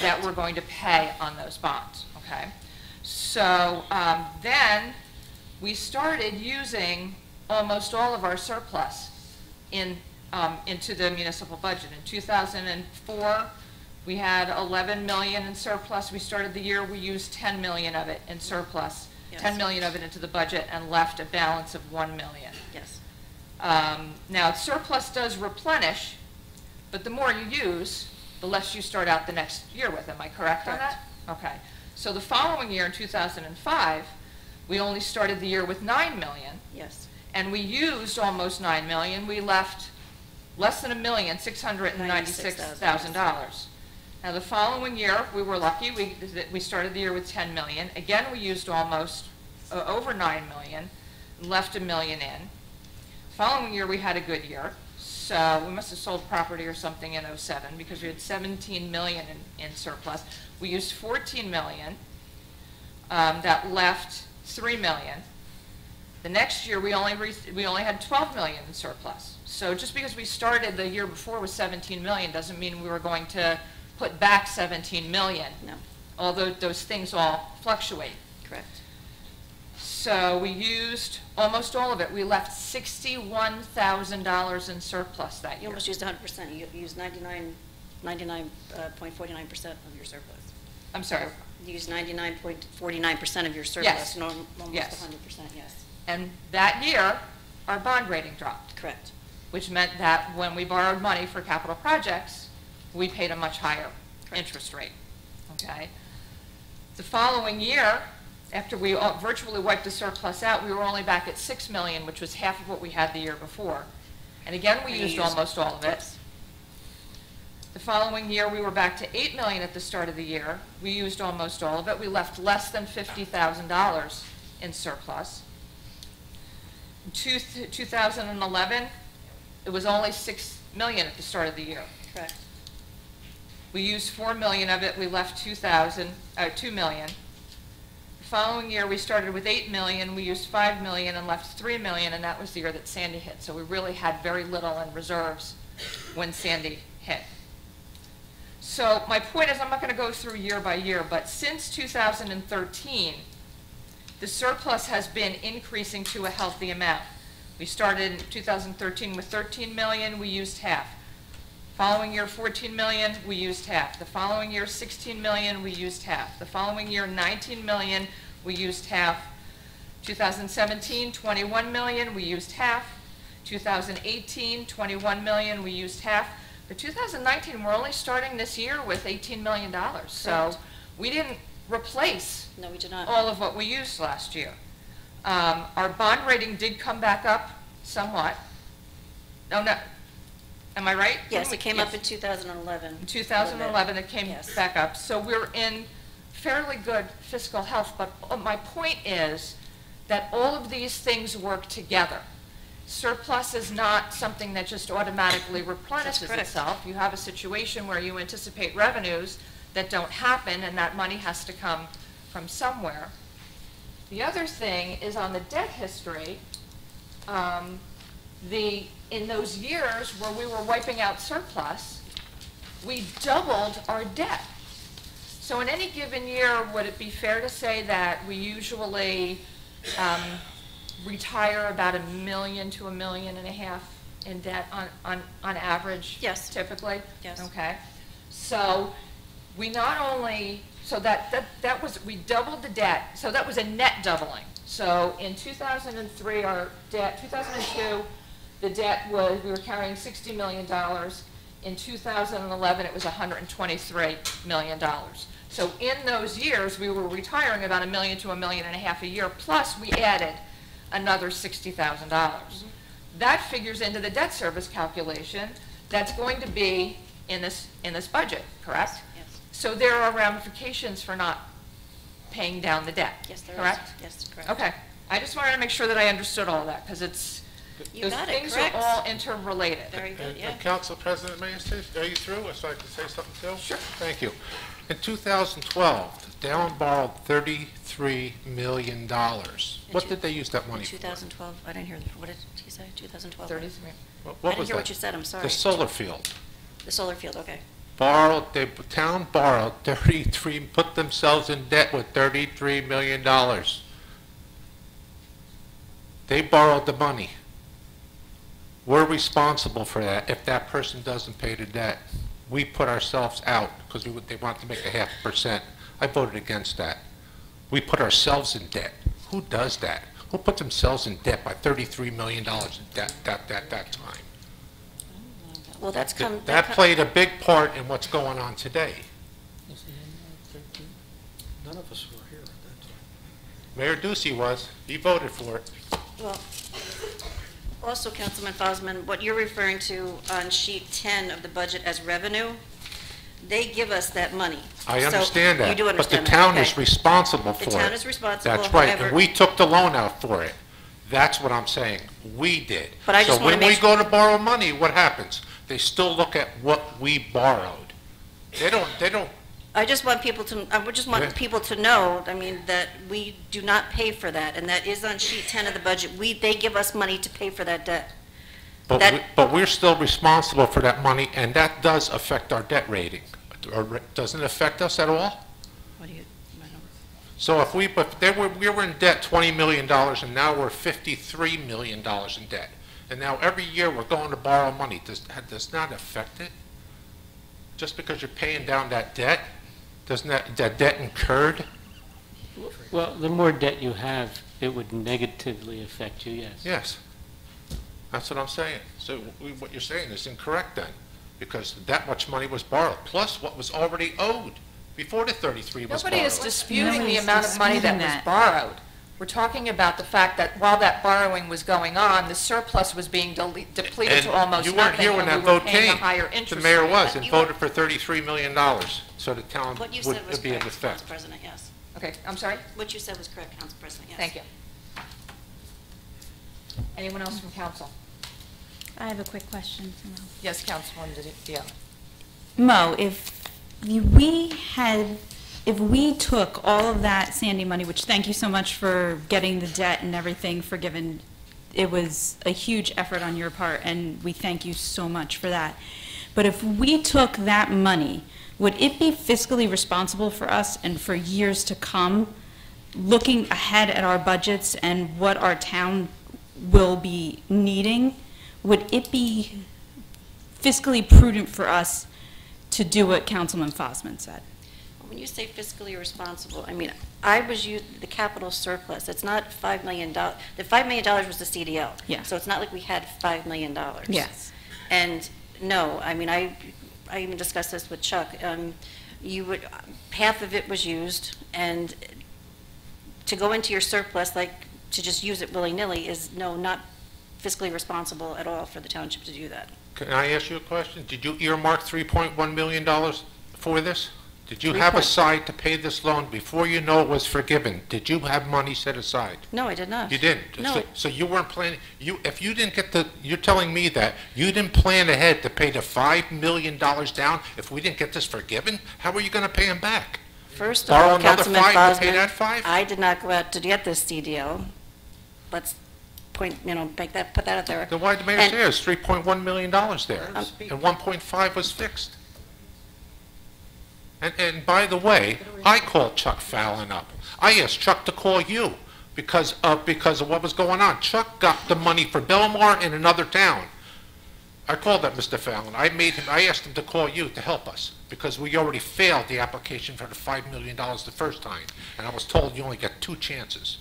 that we're going to pay on those bonds, okay? So um, then, we started using almost all of our surplus in, um, into the municipal budget. In 2004, we had 11 million in surplus. We started the year, we used 10 million of it in surplus, 10 Yes. million of it into the budget and left a balance of 1 million. Yes. Um, Now, surplus does replenish, but the more you use, the less you start out the next year with. Am I correct on that? Okay. So the following year, in 2005, we only started the year with 9 million, Yes. And we used almost 9 million. We left less than a million, $696,000. Now, the following year, we were lucky, we, we started the year with 10 million. Again, we used almost, uh, over 9 million, left a million in. Following year, we had a good year, so we must have sold property or something in '07, because we had 17 million in, in surplus. We used 14 million, um, that left 3 million. The next year, we only, re- we only had 12 million in surplus. So just because we started the year before with 17 million doesn't mean we were going to put back 17 million. No. Although those things all fluctuate. Correct. So we used almost all of it. We left $61,000 in surplus that You year. almost used 100%. You used 99, 99.49% uh, of your surplus. I'm sorry. You used 99.49% of your surplus. Yes. Almost Yes. 100%, yes. And that year, our bond rating dropped. Correct. which meant that when we borrowed money for capital projects, we paid a much higher interest rate, okay? The following year, after we all- virtually wiped the surplus out, we were only back at 6 million, which was half of what we had the year before. And again, we you used used- almost all of it. The following year, we were back to 8 million at the start of the year. We used almost all of it. We left less than $50,000 in surplus. In two- 2011, it was only 6 million at the start of the year. Correct. We used 4 million of it, we left 2,000, uh, 2 million. The following year, we started with 8 million, we used 5 million and left 3 million, and that was the year that Sandy hit. So we really had very little in reserves when Sandy hit. So my point is, I'm not going to go through year by year, but since 2013, the surplus has been increasing to a healthy amount. We started in 2013 with 13 million, we used half. Following year, 14 million, we used half. The following year, 16 million, we used half. The following year, 19 million, we used half. 2017, 21 million, we used half. 2018, 21 million, we used half. But 2019, we're only starting this year with $18 million. So Correct. we didn't replace No, we did not. all of what we used last year. Um, Our bond rating did come back up somewhat. No, no, am I right? Yes, it came up in 2011. In 2011, it came Yes. back up. So we're in fairly good fiscal health, but uh, my point is that all of these things work together. Surplus is not something that just automatically replenishes correct. itself. You have a situation where you anticipate revenues that don't happen, and that money has to come from somewhere. The other thing is on the debt history, um, the, in those years where we were wiping out surplus, we doubled our debt. So in any given year, would it be fair to say that we usually um, retire about a million to a million and a half in debt on, on, on average? Yes. Typically? Yes. Okay. So we not only, so that, that, that was, we doubled the debt, so that was a net doubling. So in 2003, our debt, 2002, the debt was, we were carrying $60 million. In 2011, it was $123 million. So in those years, we were retiring about a million to a million and a half a year, plus we added another $60,000. Mm-hmm. That figures into the debt service calculation that's going to be in this, in this budget, correct? Yes. So there are ramifications for not paying down the debt, Yes, there is. correct? Yes, correct. Okay, I just wanted to make sure that I understood all of that, because it's, You those got it, things are all interrelated. Very good, Uh, yeah. Council President, may I say, are you through, so I can say something too? Sure. Thank you. In 2012, Down borrowed $33 million. What two- did they use that In money for? 2012, I didn't hear, what did he say, 2012? 33. What- I didn't was hear what you said, I'm sorry. The solar field. The solar field, okay. Borrowed, the town borrowed 33, put themselves in debt with $33 million. They borrowed the money. We're responsible for that if that person doesn't pay the debt. We put ourselves out because they want to make a half percent. I voted against that. We put ourselves in debt. Who does that? Who put themselves in debt by $33 million debt that, that, that time? Well, that's come. That that com- played a big part in what's going on today. Uh, none of us were here at that time. Mayor Ducey was, he voted for it. Well, also, Councilman Fozman, what you're referring to on sheet 10 of the budget as revenue, they give us that money. I So understand that. You do understand But the that, town is responsible for it. The it. town is responsible, That's right, however- and we took the loan out for it. That's what I'm saying. We did. But I just wanna So when we su- go to borrow money, what happens? They still look at what we borrowed. They don't, they don't, I just want people to, I would just want Yeah. people to know, I mean, that we do not pay for that, and that is on sheet 10 of the budget. We, they give us money to pay for that debt. but, That- we- but we're still responsible for that money, and that does affect our debt rating. Or Doesn't it affect us at all? What do you, I So if we, but they were, we were in debt $20 million, and now we're $53 million in debt. And now every year we're going to borrow money. Does, that does not affect it? Just because you're paying down that debt, doesn't that, that debt incurred? Well, the more debt you have, it would negatively affect you, yes. Yes. That's what I'm saying. So we- what you're saying is incorrect then, because that much money was borrowed, plus what was already owed before the 33 was borrowed. Nobody is disputing the Nobody's amount of money that disputing was borrowed. We're talking about the fact that while that borrowing was going on, the surplus was being dele- depleted to And almost you weren't nothing, here when and that we were vote paying a came. higher The mayor rate. was and you- voted for $33 million, so the town What you would said was be in correct, effect. Council President, yes. Okay, I'm sorry? What you said was correct, Council President, yes. Thank you. Anyone else from council? I have a quick question for Mo. Yes, Councilwoman Di- Mo, if you- we had, if we took all of that Sandy money, which thank you so much for getting the debt and everything forgiven, it was a huge effort on your part, and we thank you so much for that. But if we took that money, would it be fiscally responsible for us and for years to come, looking ahead at our budgets and what our town will be needing, would it be fiscally prudent for us to do what Councilman Fozman said? When you say fiscally responsible, I mean, I was u, the capital surplus, it's not $5 million. The $5 million was the CDL. Yeah. So it's not like we had $5 million. Yes. And no, I mean, I, I even discussed this with Chuck. Um, You would, half of it was used, and to go into your surplus, like, to just use it willy-nilly is, no, not fiscally responsible at all for the township to do that. Can I ask you a question? Did you earmark $3.1 million for this? Did you have point- aside to pay this loan before you know it was forgiven? Did you have money set aside? No, I did not. You didn't? No. So- So you weren't planning, you, if you didn't get the, you're telling me that you didn't plan ahead to pay the $5 million down if we didn't get this forgiven? How are you going to pay them back? First of Borrow all, another Councilman five to pay that five? I did not go out to get this CDL. Let's point, you know, make that, put that out there. Then why the mayor And- there's $3.1 million there? Um, And 1.5 was fixed. And, and by the way, I called Chuck Fallon up. I asked Chuck to call you because of, because of what was going on. Chuck got the money for Belmar in another town. I called up Mr. Fallon. I made him, I asked him to call you to help us because we already failed the application for the $5 million the first time. And I was told you only get two chances.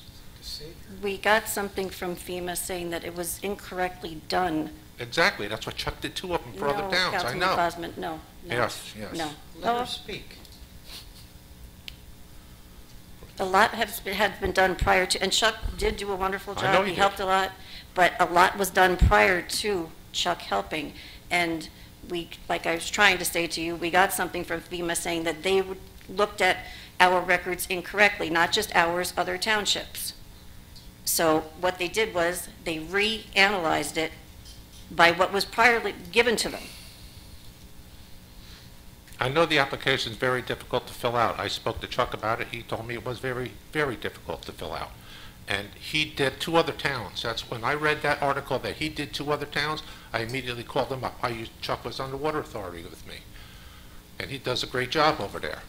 We got something from FEMA saying that it was incorrectly done. Exactly, that's what Chuck did two of them for other No, towns, I Councilman know. Fozman, no, no. Yes, yes. No. Let Oh, her speak. A lot has been, had been done prior to, and Chuck did do a wonderful I job. know he He did. helped a lot, but a lot was done prior to Chuck helping. And we, like I was trying to say to you, we got something from FEMA saying that they would- looked at our records incorrectly, not just ours, other townships. So what they did was, they reanalyzed it by what was priorly given to them. I know the application is very difficult to fill out. I spoke to Chuck about it. He told me it was very, very difficult to fill out. And he did two other towns. That's when I read that article that he did two other towns, I immediately called him up. I used, Chuck was on the Water Authority with me. And he does a great job over there.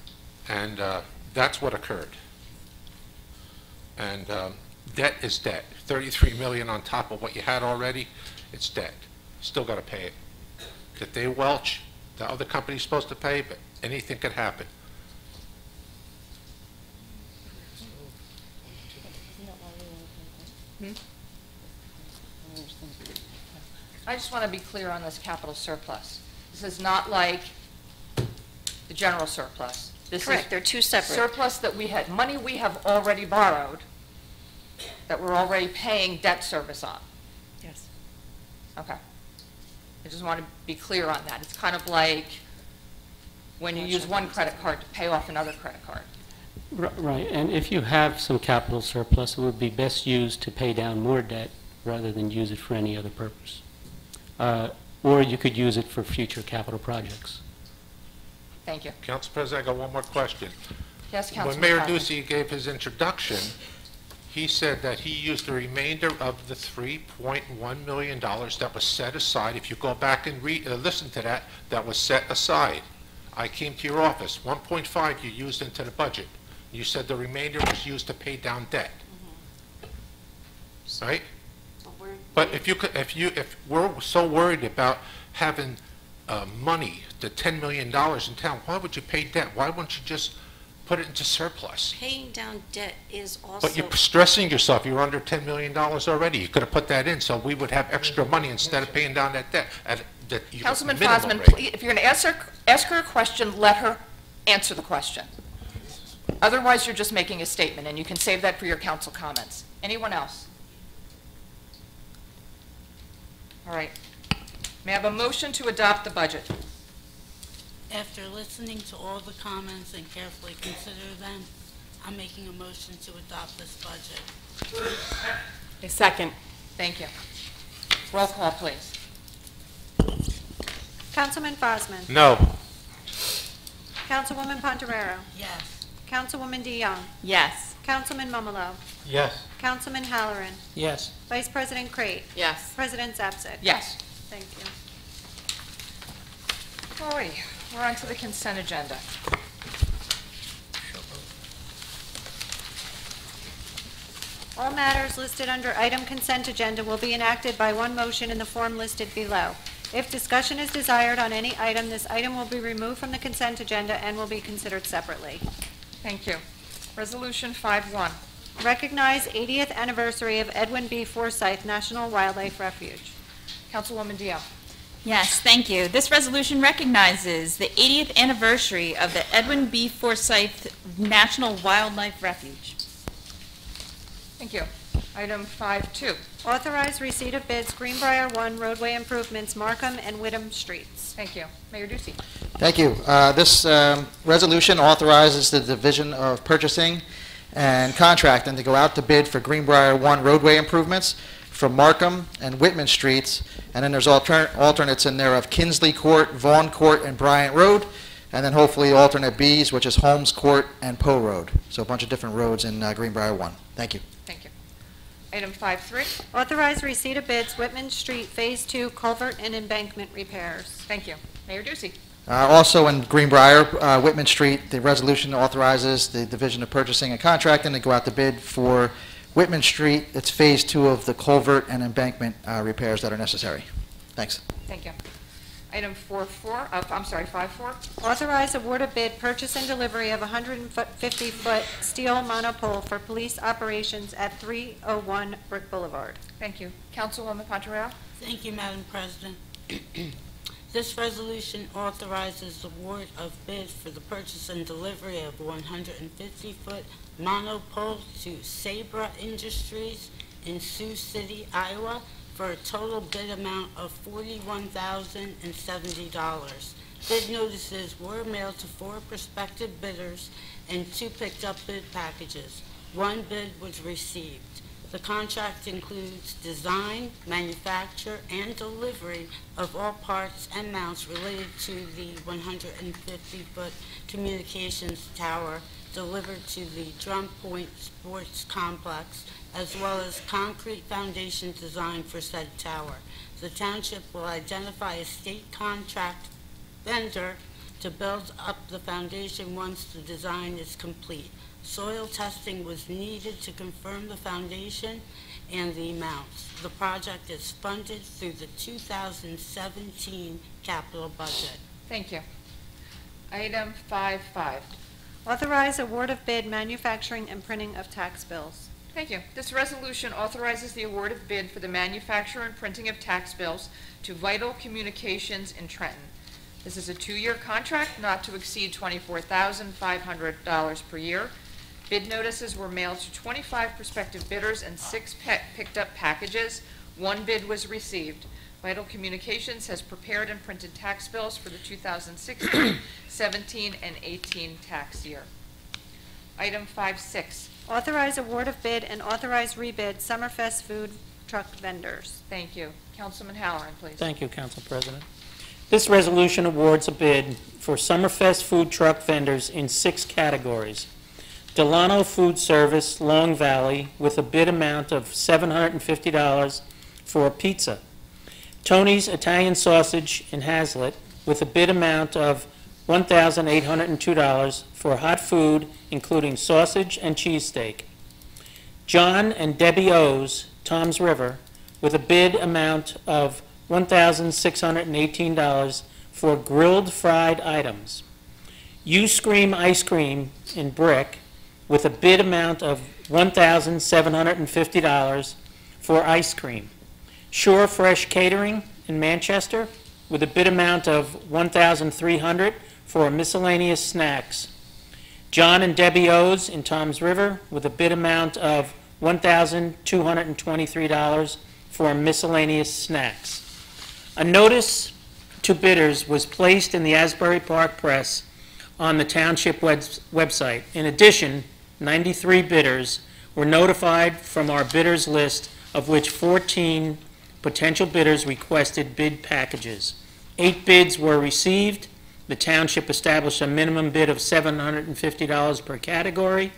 And uh, that's what occurred. And um, debt is debt. 33 million on top of what you had already, it's debt. Still got to pay it. If they welch, the other company's supposed to pay, but anything could happen. Hmm? I just want to be clear on this capital surplus. This is not like the general surplus. This is Correct, they're two separate. Surplus that we had, money we have already borrowed, that we're already paying debt service on. Yes. Okay. I just want to be clear on that. It's kind of like when you use one credit card to pay off another credit card. Right, and if you have some capital surplus, it would be best used to pay down more debt rather than use it for any other purpose. Uh, Or you could use it for future capital projects. Thank you. Council President, I got one more question. Yes, Council When Mayor Conlon. Ducey gave his introduction, he said that he used the remainder of the $3.1 million that was set aside. If you go back and read, uh, listen to that, that was set aside. I came to your office, 1.5 you used into the budget. You said the remainder was used to pay down debt. Right? But if you could, if you, if we're so worried about having uh, money, the $10 million in town, why would you pay debt? Why wouldn't you just put it into surplus? Paying down debt is also. But you're stressing yourself, you're under $10 million already. You could have put that in, so we would have extra money instead of paying down that debt at the you know, Councilman minimum Fozman, please, if you're going to ask her, ask her a question, let her answer the question. Otherwise, you're just making a statement, and you can save that for your council comments. Anyone else? All right. May I have a motion to adopt the budget? After listening to all the comments and carefully consider them, I'm making a motion to adopt this budget. A second. Thank you. Roll call, please. Councilman Fozman. No. Councilwoman Pontoriero. Yes. Councilwoman deJong. Yes. Councilman Mummolo. Yes. Councilman Halloran. Yes. Vice President Crate. Yes. President Zapcic. Yes. Thank you. All right, we're on to the consent agenda. All matters listed under item consent agenda will be enacted by one motion in the form listed below. If discussion is desired on any item, this item will be removed from the consent agenda and will be considered separately. Thank you. Resolution 5-1. Recognize 80th anniversary of Edwin B. Forsythe National Wildlife Refuge. Councilwoman Dion. Yes, thank you. This resolution recognizes the 80th anniversary of the Edwin B. Forsythe National Wildlife Refuge. Thank you. Item 5-2. Authorize receipt of bids Greenbrier 1 roadway improvements Markham and Whitman Streets. Thank you. Mayor Ducey. Thank you. Uh, This um, resolution authorizes the Division of Purchasing and Contracting to go out to bid for Greenbrier 1 roadway improvements from Markham and Whitman Streets, and then there's alter- alternates in there of Kinsley Court, Vaughn Court, and Bryant Road, and then hopefully alternate Bs, which is Holmes Court and Poe Road. So a bunch of different roads in uh, Greenbrier 1. Thank you. Thank you. Item 5-3. Authorize receipt of bids Whitman Street Phase 2 culvert and embankment repairs. Thank you. Mayor Ducey. Uh, Also in Greenbrier, uh, Whitman Street, the resolution authorizes the Division of Purchasing and Contracting to go out to bid for Whitman Street. It's Phase Two of the culvert and embankment uh, repairs that are necessary. Thanks. Thank you. Item 4-4, uh, I'm sorry, 5-4. Authorize award of bid purchase and delivery of 150-foot steel monopole for police operations at 301 Brick Boulevard. Thank you. Councilwoman Pontoriero. Thank you, Madam President. This resolution authorizes award of bid for the purchase and delivery of 150-foot monopole to Sabre Industries in Sioux City, Iowa, for a total bid amount of $41,070. Bid notices were mailed to four prospective bidders, and two picked up bid packages. One bid was received. The contract includes design, manufacture, and delivery of all parts and mounts related to the 150-foot communications tower delivered to the Drum Point Sports Complex, as well as concrete foundation design for said tower. The township will identify a state contract vendor to build up the foundation once the design is complete. Soil testing was needed to confirm the foundation and the amounts. The project is funded through the 2017 capital budget. Thank you. Item 5-5. Authorize award of bid manufacturing and printing of tax bills. Thank you. This resolution authorizes the award of bid for the manufacture and printing of tax bills to Vital Communications in Trenton. This is a two-year contract not to exceed $24,500 per year. Bid notices were mailed to 25 prospective bidders and six picked up packages. One bid was received. Vital Communications has prepared and printed tax bills for the 2016, 17, and 18 tax year. Item 5-6. Authorize award of bid and authorize rebid Summerfest food truck vendors. Thank you. Councilman Halloran, please. Thank you, Council President. This resolution awards a bid for Summerfest food truck vendors in six categories. Delano Food Service, Long Valley, with a bid amount of $750 for a pizza. Tony's Italian Sausage in Hazlet, with a bid amount of $1,802 for hot food, including sausage and cheesesteak. John and Debbie O's, Toms River, with a bid amount of $1,618 for grilled fried items. You Scream Ice Cream in Brick, with a bid amount of $1,750 for ice cream. Shore Fresh Catering in Manchester, with a bid amount of 1,300 for miscellaneous snacks. John and Debbie O's in Toms River, with a bid amount of $1,223 for miscellaneous snacks. A notice to bidders was placed in the Asbury Park Press on the township webs- website. In addition, 93 bidders were notified from our bidders list, of which 14 potential bidders requested bid packages. Eight bids were received. The township established a minimum bid of $750 per category.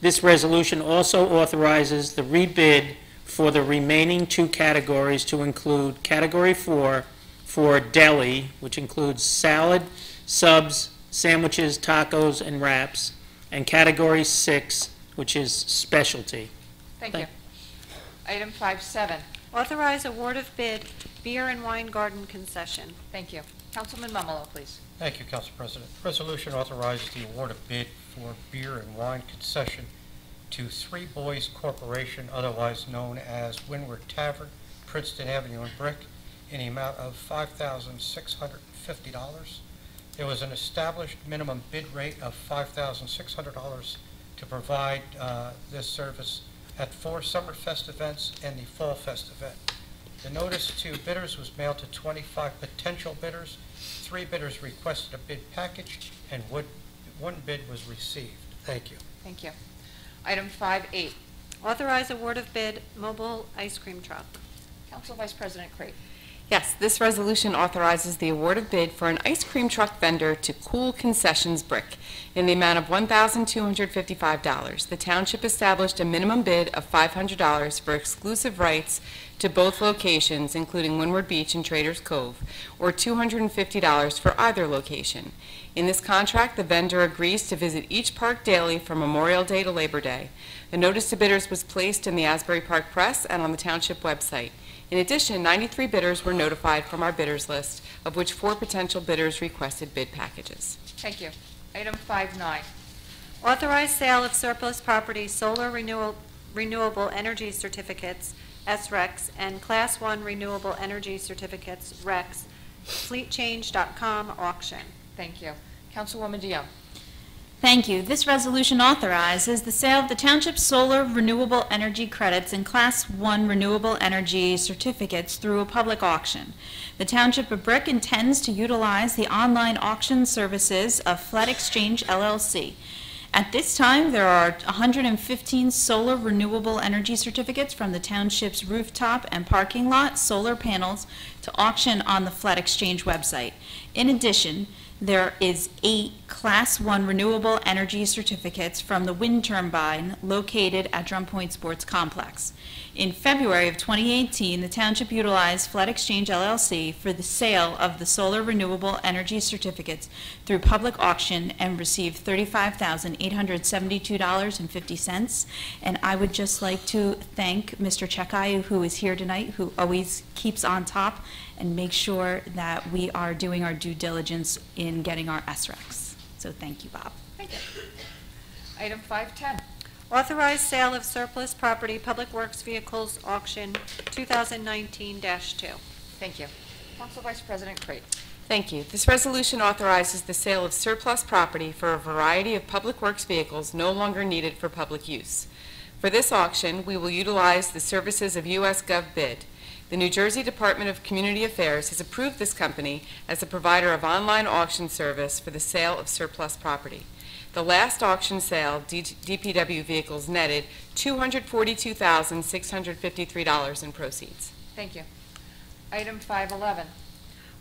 This resolution also authorizes the rebid for the remaining two categories to include Category 4 for deli, which includes salad, subs, sandwiches, tacos, and wraps, and Category 6, which is specialty. Thank you. Item 5.7. Authorize award of bid beer and wine garden concession. Thank you. Councilman Mummolo, please. Thank you, Council President. Resolution authorizes the award of bid for beer and wine concession to Three Boys Corporation, otherwise known as Windward Tavern, Princeton Avenue in Brick, in the amount of $5,650. There was an established minimum bid rate of $5,600 to provide uh, this service at four Summerfest events and the Fall Fest event. The notice to bidders was mailed to 25 potential bidders. Three bidders requested a bid package, and would- one bid was received. Thank you. Thank you. Item 5.8. Authorize award of bid mobile ice cream truck. Council Vice President Creighton. Yes, this resolution authorizes the award of bid for an ice cream truck vendor to Cool Concessions Brick in the amount of $1,255. The township established a minimum bid of $500 for exclusive rights to both locations, including Windward Beach and Traders Cove, or $250 for either location. In this contract, the vendor agrees to visit each park daily from Memorial Day to Labor Day. The notice to bidders was placed in the Asbury Park Press and on the township website. In addition, 93 bidders were notified from our bidders list, of which four potential bidders requested bid packages. Thank you. Item 5.9. Authorized sale of surplus property, solar renewal- renewable energy certificates, SRECs, and Class 1 renewable energy certificates, RECs, fleetchange.com auction. Thank you. Councilwoman deJong. Thank you. This resolution authorizes the sale of the township's solar renewable energy credits and Class 1 renewable energy certificates through a public auction. The Township of Brick intends to utilize the online auction services of Flett Exchange LLC. At this time, there are 115 solar renewable energy certificates from the township's rooftop and parking lot solar panels to auction on the Flett Exchange website. In addition, there is eight Class 1 renewable energy certificates from the wind turbine located at Drum Point Sports Complex. In February of 2018, the township utilized Flett Exchange LLC for the sale of the solar renewable energy certificates through public auction and received $35,872.50. And I would just like to thank Mr. Chekai, who is here tonight, who always keeps on top and makes sure that we are doing our due diligence in getting our SRECs. So thank you, Bob. Thank you. Item 5.10. Authorized sale of surplus property, Public Works Vehicles Auction 2019-2. Thank you. Council Vice President Crate. Thank you. This resolution authorizes the sale of surplus property for a variety of public works vehicles no longer needed for public use. For this auction, we will utilize the services of U.S. Gov Bid. The New Jersey Department of Community Affairs has approved this company as a provider of online auction service for the sale of surplus property. The last auction sale, D- DPW vehicles netted $242,653 in proceeds. Thank you. Item 511.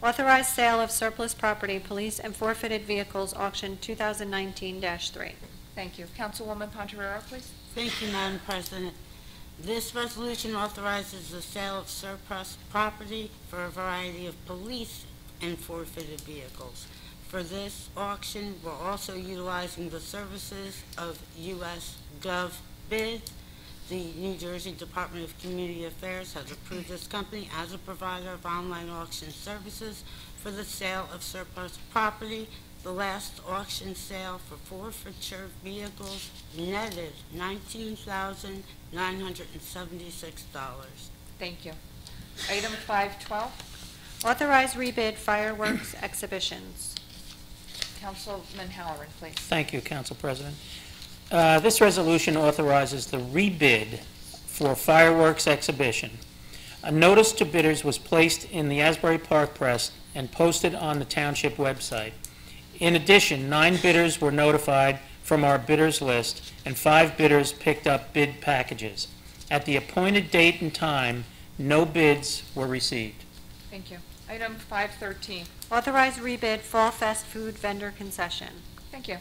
Authorized sale of surplus property, police and forfeited vehicles auction 2019-3. Thank you. Councilwoman Pontoriero, please. Thank you, Madam President. This resolution authorizes the sale of surplus property for a variety of police and forfeited vehicles. For this auction, we're also utilizing the services of U.S. Gov Bid. The New Jersey Department of Community Affairs has approved this company as a provider of online auction services for the sale of surplus property. The last auction sale for forfeiture vehicles netted $19,976. Thank you. Item 512. Authorized rebid fireworks exhibitions. Councilman Halloran, please. Thank you, Council President. Uh, This resolution authorizes the rebid for fireworks exhibition. A notice to bidders was placed in the Asbury Park Press and posted on the township website. In addition, nine bidders were notified from our bidders list, and five bidders picked up bid packages. At the appointed date and time, no bids were received. Thank you. Item 513. Authorized rebid Fall Fest food vendor concession. Thank you.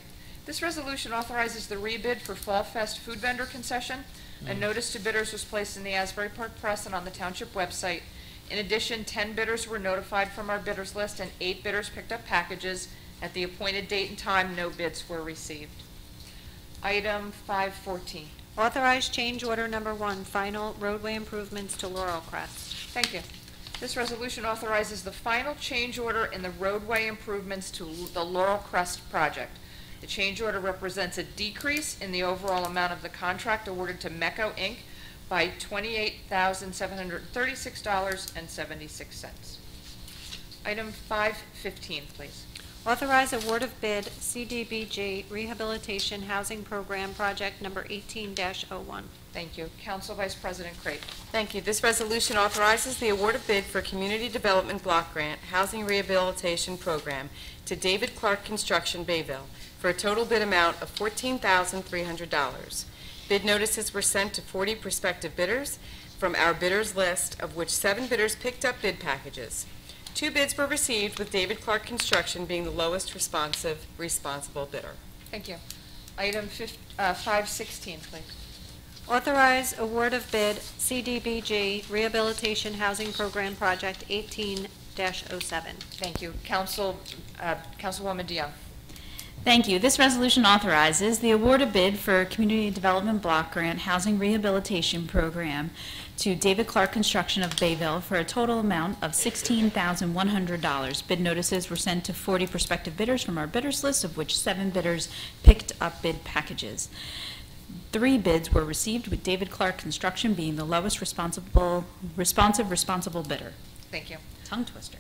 This resolution authorizes the rebid for Fall Fest food vendor concession. A mm. notice to bidders was placed in the Asbury Park Press and on the township website. In addition, 10 bidders were notified from our bidders list, and eight bidders picked up packages. At the appointed date and time, no bids were received. Item 514. Authorized change order number one, final roadway improvements to Laurel Crest. Thank you. This resolution authorizes the final change order in the roadway improvements to the Laurel Crest project. The change order represents a decrease in the overall amount of the contract awarded to Mecco Inc. by $28,736.76. Item 515, please. Authorize award of bid CDBG Rehabilitation Housing Program Project Number 18-01. Thank you. Council Vice President Crate. Thank you. This resolution authorizes the award of bid for Community Development Block Grant Housing Rehabilitation Program to David Clark Construction Bayville for a total bid amount of $14,300. Bid notices were sent to 40 prospective bidders from our bidders list, of which seven bidders picked up bid packages. Two bids were received, with David Clark Construction being the lowest responsive, responsible bidder. Thank you. Item fif- uh, 516, please. Authorize award of bid CDBG Rehabilitation Housing Program Project 18-07. Thank you. Council, uh, Councilwoman deJong. Thank you. This resolution authorizes the award of bid for Community Development Block Grant Housing Rehabilitation Program to David Clark Construction of Bayville for a total amount of $16,100. Bid notices were sent to 40 prospective bidders from our bidders list, of which seven bidders picked up bid packages. Three bids were received, with David Clark Construction being the lowest responsible, responsive, responsible bidder. Thank you. Tongue twister.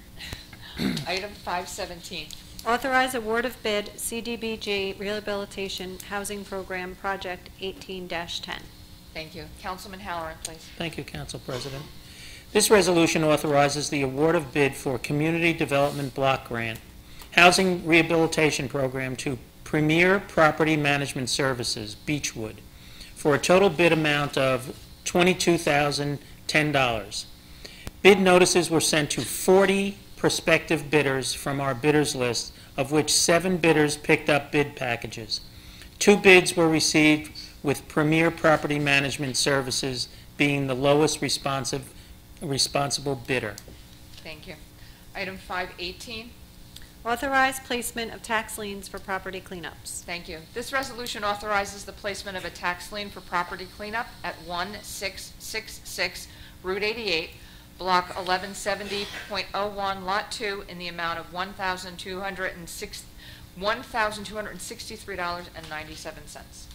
Item 517. Authorize award of bid CDBG Rehabilitation Housing Program Project 18-10. Thank you. Councilman Halloran, please. Thank you, Council President. This resolution authorizes the award of bid for Community Development Block Grant Housing Rehabilitation Program to Premier Property Management Services, Beechwood, for a total bid amount of $22,010. Bid notices were sent to 40 prospective bidders from our bidders list, of which seven bidders picked up bid packages. Two bids were received, with Premier Property Management Services being the lowest responsive, responsible bidder. Thank you. Item 518. Authorize placement of tax liens for property cleanups. Thank you. This resolution authorizes the placement of a tax lien for property cleanup at 1666 Route 88, Block 1170.01, Lot 2, in the amount of 1,206 $1,263.97.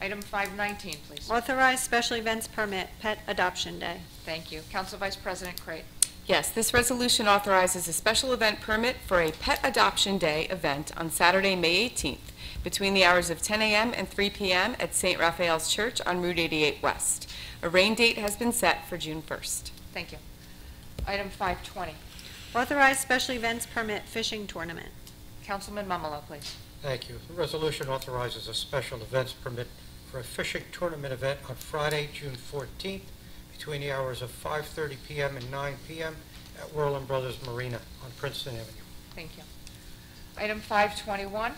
Item 519, please. Authorize special events permit, Pet Adoption Day. Thank you. Council Vice President Crate. Yes, this resolution authorizes a special event permit for a Pet Adoption Day event on Saturday, May 18th, between the hours of 10 a.m. and 3 p.m. at St. Raphael's Church on Route 88 West. A rain date has been set for June 1st. Thank you. Item 520. Authorize special events permit fishing tournament. Councilman Mummolo, please. Thank you. The resolution authorizes a special events permit for a fishing tournament event on Friday, June 14th, between the hours of 5:30 PM and 9 PM at Wehrlen Brothers Marina on Princeton Avenue. Thank you. Item 521.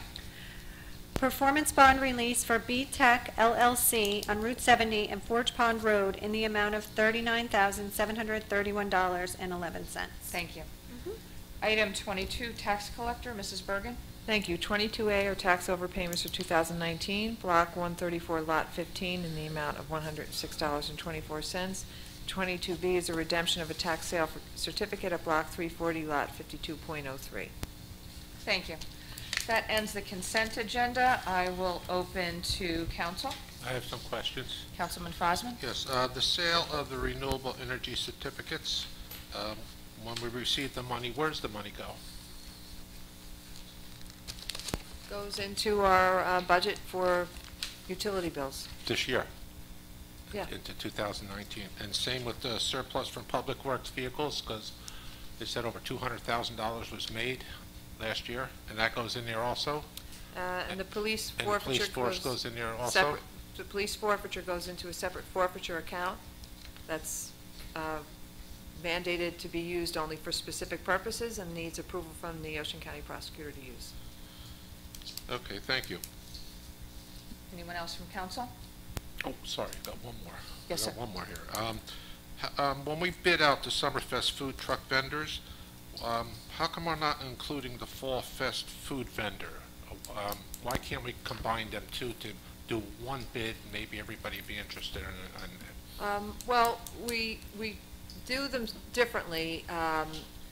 Performance bond release for B-Tech LLC on Route 70 and Forge Pond Road in the amount of $39,731.11. Thank you. Item 22, tax collector, Mrs. Bergen. Thank you. 22A are tax overpayments for 2019, Block 134, Lot 15, in the amount of $106.24. 22B is a redemption of a tax sale for- certificate at Block 340, Lot 52.03. Thank you. That ends the consent agenda. I will open to council. I have some questions. Councilman Fozman? Yes, uh, the sale of the renewable energy certificates, um, when we receive the money, where's the money go? Goes into our uh, budget for utility bills. This year? Yeah. Into 2019. And same with the surplus from Public Works vehicles, because they said over $200,000 was made last year, and that goes in there also? Uh, And the police And the police forfeiture force goes... goes in there also? separate- The police forfeiture goes into a separate forfeiture account that's uh, mandated to be used only for specific purposes and needs approval from the Ocean County prosecutor to use. Okay, thank you. Anyone else from council? Oh, sorry, I got one more. Yes, I got sir. one more here. Um, um, When we bid out the Summerfest food truck vendors, um, how come we're not including the Fall Fest food vendor? Um, Why can't we combine them two to do one bid, maybe everybody be interested in it? Um, Well, we, we do them differently. Um,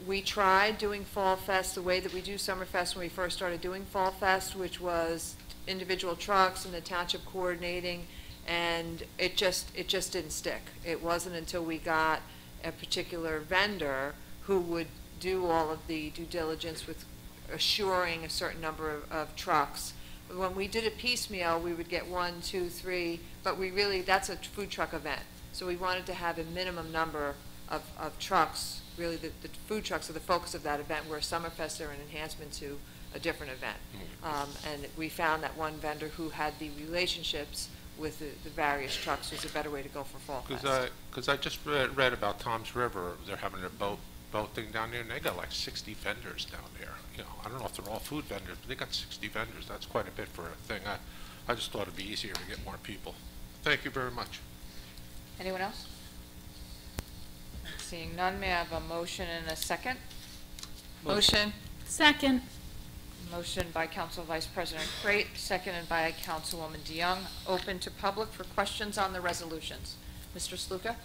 We tried doing Fall Fest the way that we do Summerfest when we first started doing Fall Fest, which was individual trucks and the township coordinating, and it just, it just didn't stick. It wasn't until we got a particular vendor who would do all of the due diligence with assuring a certain number of, of trucks. When we did it piecemeal, we would get one, two, three, but we really, that's a food truck event. So we wanted to have a minimum number of, of trucks, really, the, the food trucks are the focus of that event, where Summerfest are an enhancement to a different event. Um, and we found that one vendor who had the relationships with the, the various trucks was a better way to go for Fall Fest. Because I, because I just read, read about Toms River, they're having a boat, boat thing down there, and they got like 60 vendors down there. You know, I don't know if they're all food vendors, but they got 60 vendors, that's quite a bit for a thing. I, I just thought it'd be easier to get more people. Thank you very much. Anyone else? Seeing none, may I have a motion and a second? Motion. Second. Motion by Council Vice President Crate, seconded by Councilwoman deJong. Open to public for questions on the resolutions. Mr. Sluka?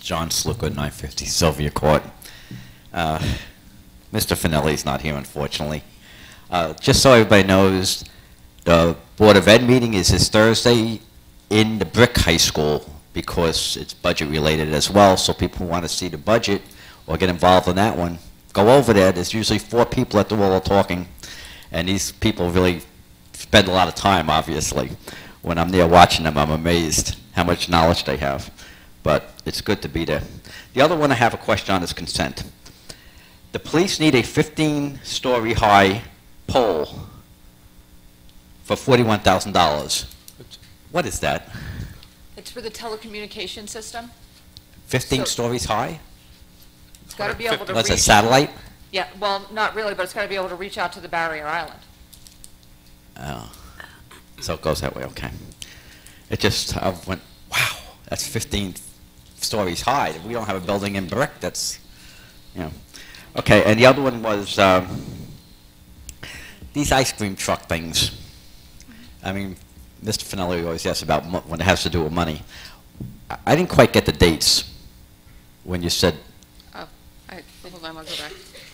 John Sluka, 950 Sylvia Court. Uh, Mr. Finelli's not here, unfortunately. Uh, Just so everybody knows, the Board of Ed meeting is this Thursday in the Brick High School because it's budget-related as well, so people who want to see the budget or get involved in that one, go over there. There's usually four people at the wall talking, and these people really spend a lot of time, obviously. When I'm there watching them, I'm amazed how much knowledge they have. But it's good to be there. The other one I have a question on is consent. The police need a 15-story high pole for $41,000. What is that? It's for the telecommunication system. 15 So- stories high? It's got to be able to reach... What's a satellite? Yeah, well, not really, but it's got to be able to reach out to the barrier island. Oh, so it goes that way, okay. It just, I went, wow, that's 15 stories high. We don't have a building in brick, that's, you know. Okay, and the other one was, um, these ice cream truck things. I mean, Mr. Finelli always asks about mo- when it has to do with money. I- I didn't quite get the dates when you said, Oh, I hold on, I'll go back.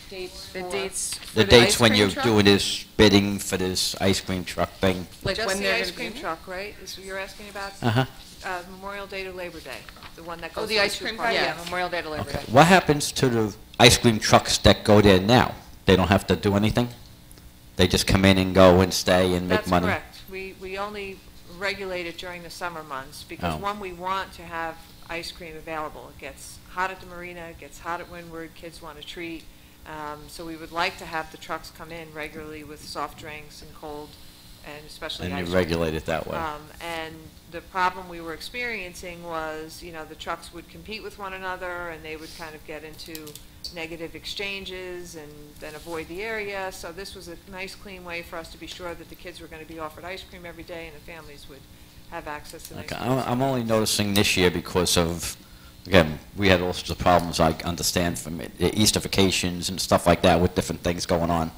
Dates The for- dates The for dates ice when cream you're truck? doing this bidding for this ice cream truck thing. Like Just when the ice cream truck, right, is what you're asking about? Uh-huh. Uh, Memorial Day to Labor Day, the one that goes. Oh, the ice cream parks. truck, yeah, Memorial Day to Labor Day. What happens to the ice cream trucks that go there now? They don't have to do anything? They just come in and go and stay and make That's money? correct. We, we only regulate it during the summer months, because Oh. one, we want to have ice cream available. It gets hot at the marina, it gets hot at Windward, kids want a treat. Um, so we would like to have the trucks come in regularly with soft drinks and cold, and especially And you ice cream. regulate it that way. Um, and the problem we were experiencing was, you know, the trucks would compete with one another, and they would kind of get into negative exchanges and then avoid the area. So this was a nice, clean way for us to be sure that the kids were going to be offered ice cream every day, and the families would have access to. Okay, I'm, I'm only noticing this year because of, again, we had all sorts of problems, I understand, from it- the Easter vacations and stuff like that with different things going on.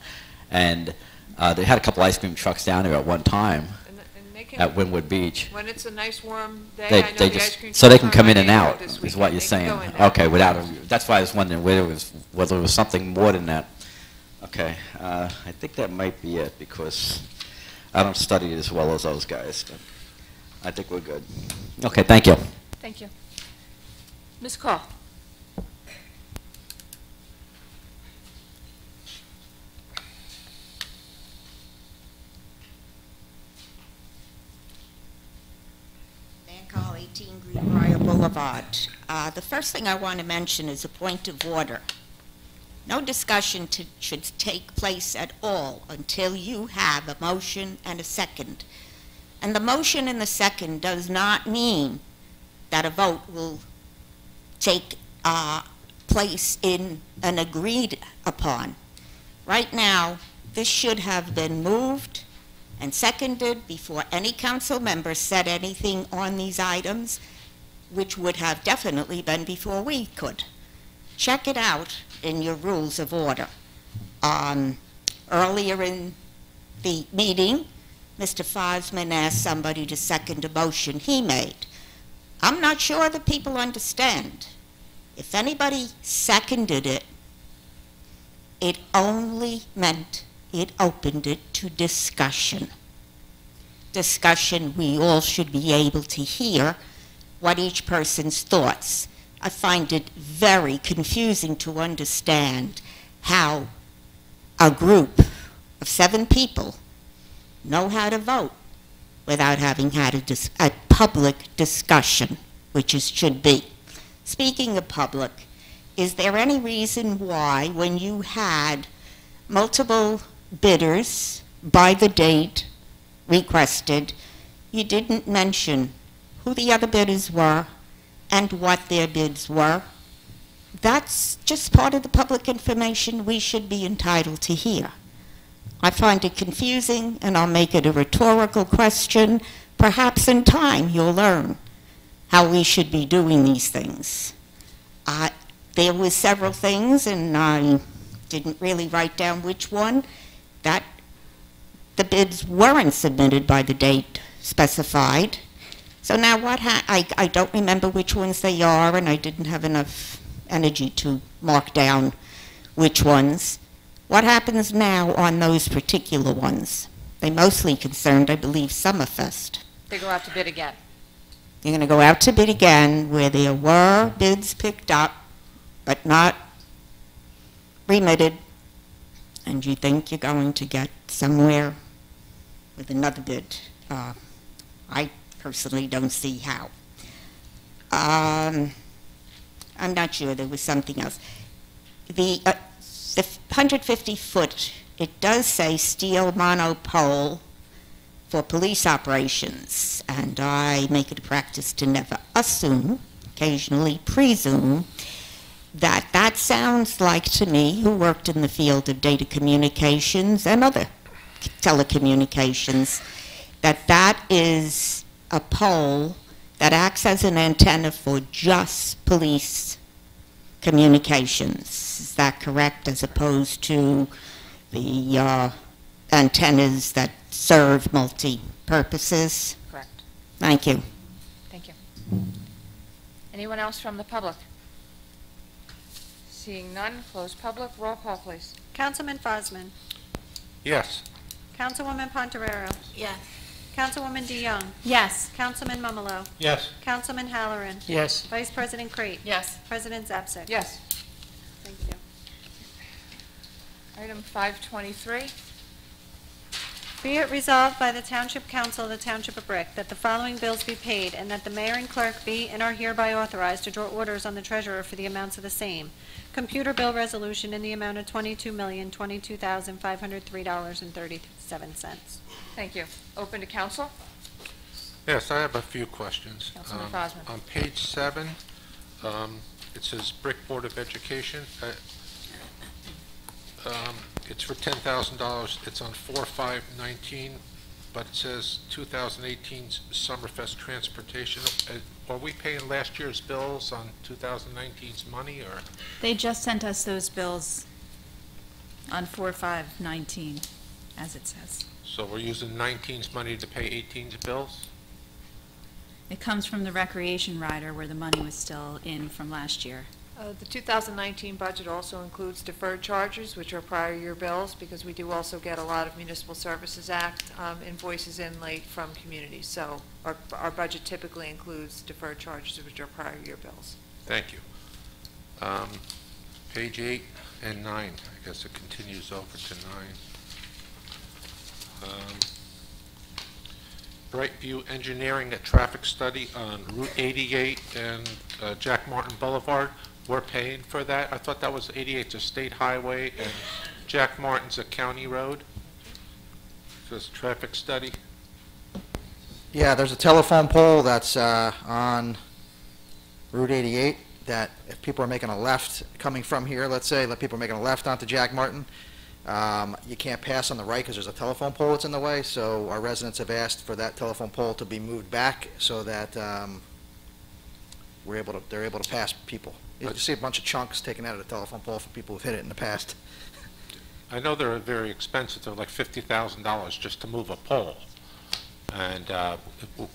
And uh, they had a couple ice cream trucks down there at one time And and they can- at Windward Beach. When it's a nice, warm day, They, I know they the ice just, cream so they can come in and neighborhood out, this is what you're saying? go out. Okay, without, a that's why I was wondering whether it was, whether it was something more than that. Okay, uh, I think that might be it, because I don't study as well as those guys, but I think we're good. Okay, thank you. Thank you. Ms. Call? Dan Call, 18 Greenbrier Boulevard. Uh, The first thing I want to mention is a point of order. No discussion to- should take place at all until you have a motion and a second. And the motion and the second does not mean that a vote will take uh, place in an agreed upon. Right now, this should have been moved and seconded before any council member said anything on these items, which would have definitely been before we could. Check it out in your rules of order. Um, Earlier in the meeting, Mr. Fozman asked somebody to second a motion he made. I'm not sure that people understand. If anybody seconded it, it only meant it opened it to discussion. Discussion, we all should be able to hear what each person's thoughts. I find it very confusing to understand how a group of seven people know how to vote without having had a, dis- a public discussion, which is should be. Speaking of public, is there any reason why, when you had multiple bidders by the date requested, you didn't mention who the other bidders were and what their bids were? That's just part of the public information we should be entitled to hear. I find it confusing, and I'll make it a rhetorical question. Perhaps in time you'll learn how we should be doing these things. Uh, there were several things, and I didn't really write down which one, that the bids weren't submitted by the date specified. So now what ha- I, I don't remember which ones they are, and I didn't have enough energy to mark down which ones. What happens now on those particular ones? They mostly concerned, I believe, Summerfest. They go out to bid again. You're going to go out to bid again where there were bids picked up, but not remitted, and you think you're going to get somewhere with another bid. Uh, I personally don't see how. Um, I'm not sure, there was something else. The, uh, the 150-foot, it does say steel monopole for police operations, and I make it a practice to never assume, occasionally presume, that that sounds like to me, who worked in the field of data communications and other telecommunications, that that is a pole that acts as an antenna for just police communications. Is that correct, as opposed to the uh, antennas that serve multi-purposes? Correct. Thank you. Thank you. Anyone else from the public? Seeing none, close public, roll call, please. Councilman Fozman. Yes. Councilwoman Pontoriero. Yes. Councilwoman deJong. Yes. Councilman Mummolo. Yes. Councilman Halloran. Yes. Vice President Crate. Yes. President Zapcic. Yes. Thank you. Item 523. Be it resolved by the Township Council of the Township of Brick that the following bills be paid and that the mayor and clerk be and are hereby authorized to draw orders on the treasurer for the amounts of the same. Computer bill resolution in the amount of $22,022,503.33 seven cents. Thank you. Open to council. Yes, I have a few questions. Councilman um, Fozman. On page seven, um, it says Brick Board of Education. Uh, um, it's for ten thousand dollars. It's on four five nineteen, but it says 2018 Summerfest transportation. Uh, are we paying last year's bills on 2019's money, or they just sent us those bills on four five nineteen? As it says. So we're using 19's money to pay 18's bills? It comes from the recreation rider where the money was still in from last year. Uh, The 2019 budget also includes deferred charges, which are prior year bills, because we do also get a lot of Municipal Services Act um, invoices in late from communities. So our, our budget typically includes deferred charges, which are prior year bills. Thank you. Um, Page eight and nine, I guess it continues over to nine. Um, Brightview Engineering a traffic study on Route 88 and uh, Jack Martin Boulevard. We're paying for that? I thought that was 88's a state highway and Jack Martin's a county road? This traffic study? Yeah, there's a telephone pole that's uh, on Route 88 that if people are making a left coming from here, let's say, let people are making a left onto Jack Martin, um, you can't pass on the right because there's a telephone pole that's in the way, so our residents have asked for that telephone pole to be moved back so that um, we're able to, they're able to pass people. You see a bunch of chunks taken out of the telephone pole for people who've hit it in the past. I know they're very expensive, they're like fifty thousand dollars just to move a pole. And, uh,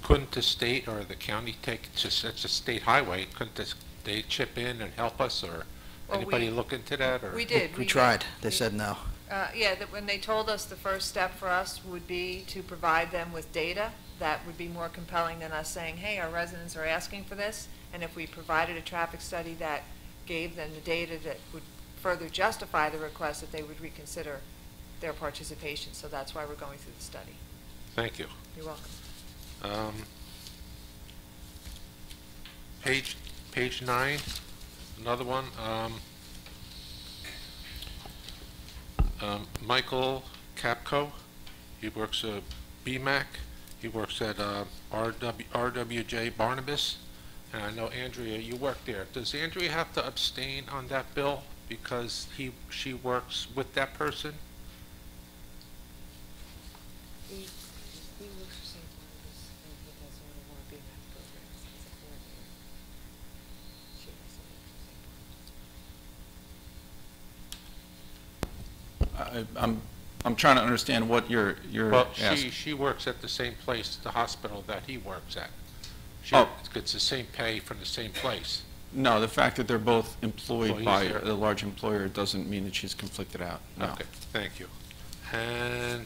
couldn't the state or the county take, it's just, it's a state highway, couldn't this- they chip in and help us, or Well, anybody we- look into that, or? We did. We did. tried, they said no. Uh, Yeah, that when they told us the first step for us would be to provide them with data, that would be more compelling than us saying, hey, our residents are asking for this, and if we provided a traffic study that gave them the data that would further justify the request, that they would reconsider their participation, so that's why we're going through the study. Thank you. You're welcome. Um, Page, page nine, another one. um, um, Michael Capco, he works at BMAC, he works at uh, RW RWJ Barnabas, and I know Andrea, you work there. Does Andrea have to abstain on that bill because he, she works with that person? I- I'm, I'm trying to understand what you're, you're Well, she, asking. she works at the same place, the hospital that he works at. She Oh. gets the same pay from the same place. No, the fact that they're both employed Employees by there. a large employer doesn't mean that she's conflicted out, no. Okay, thank you. And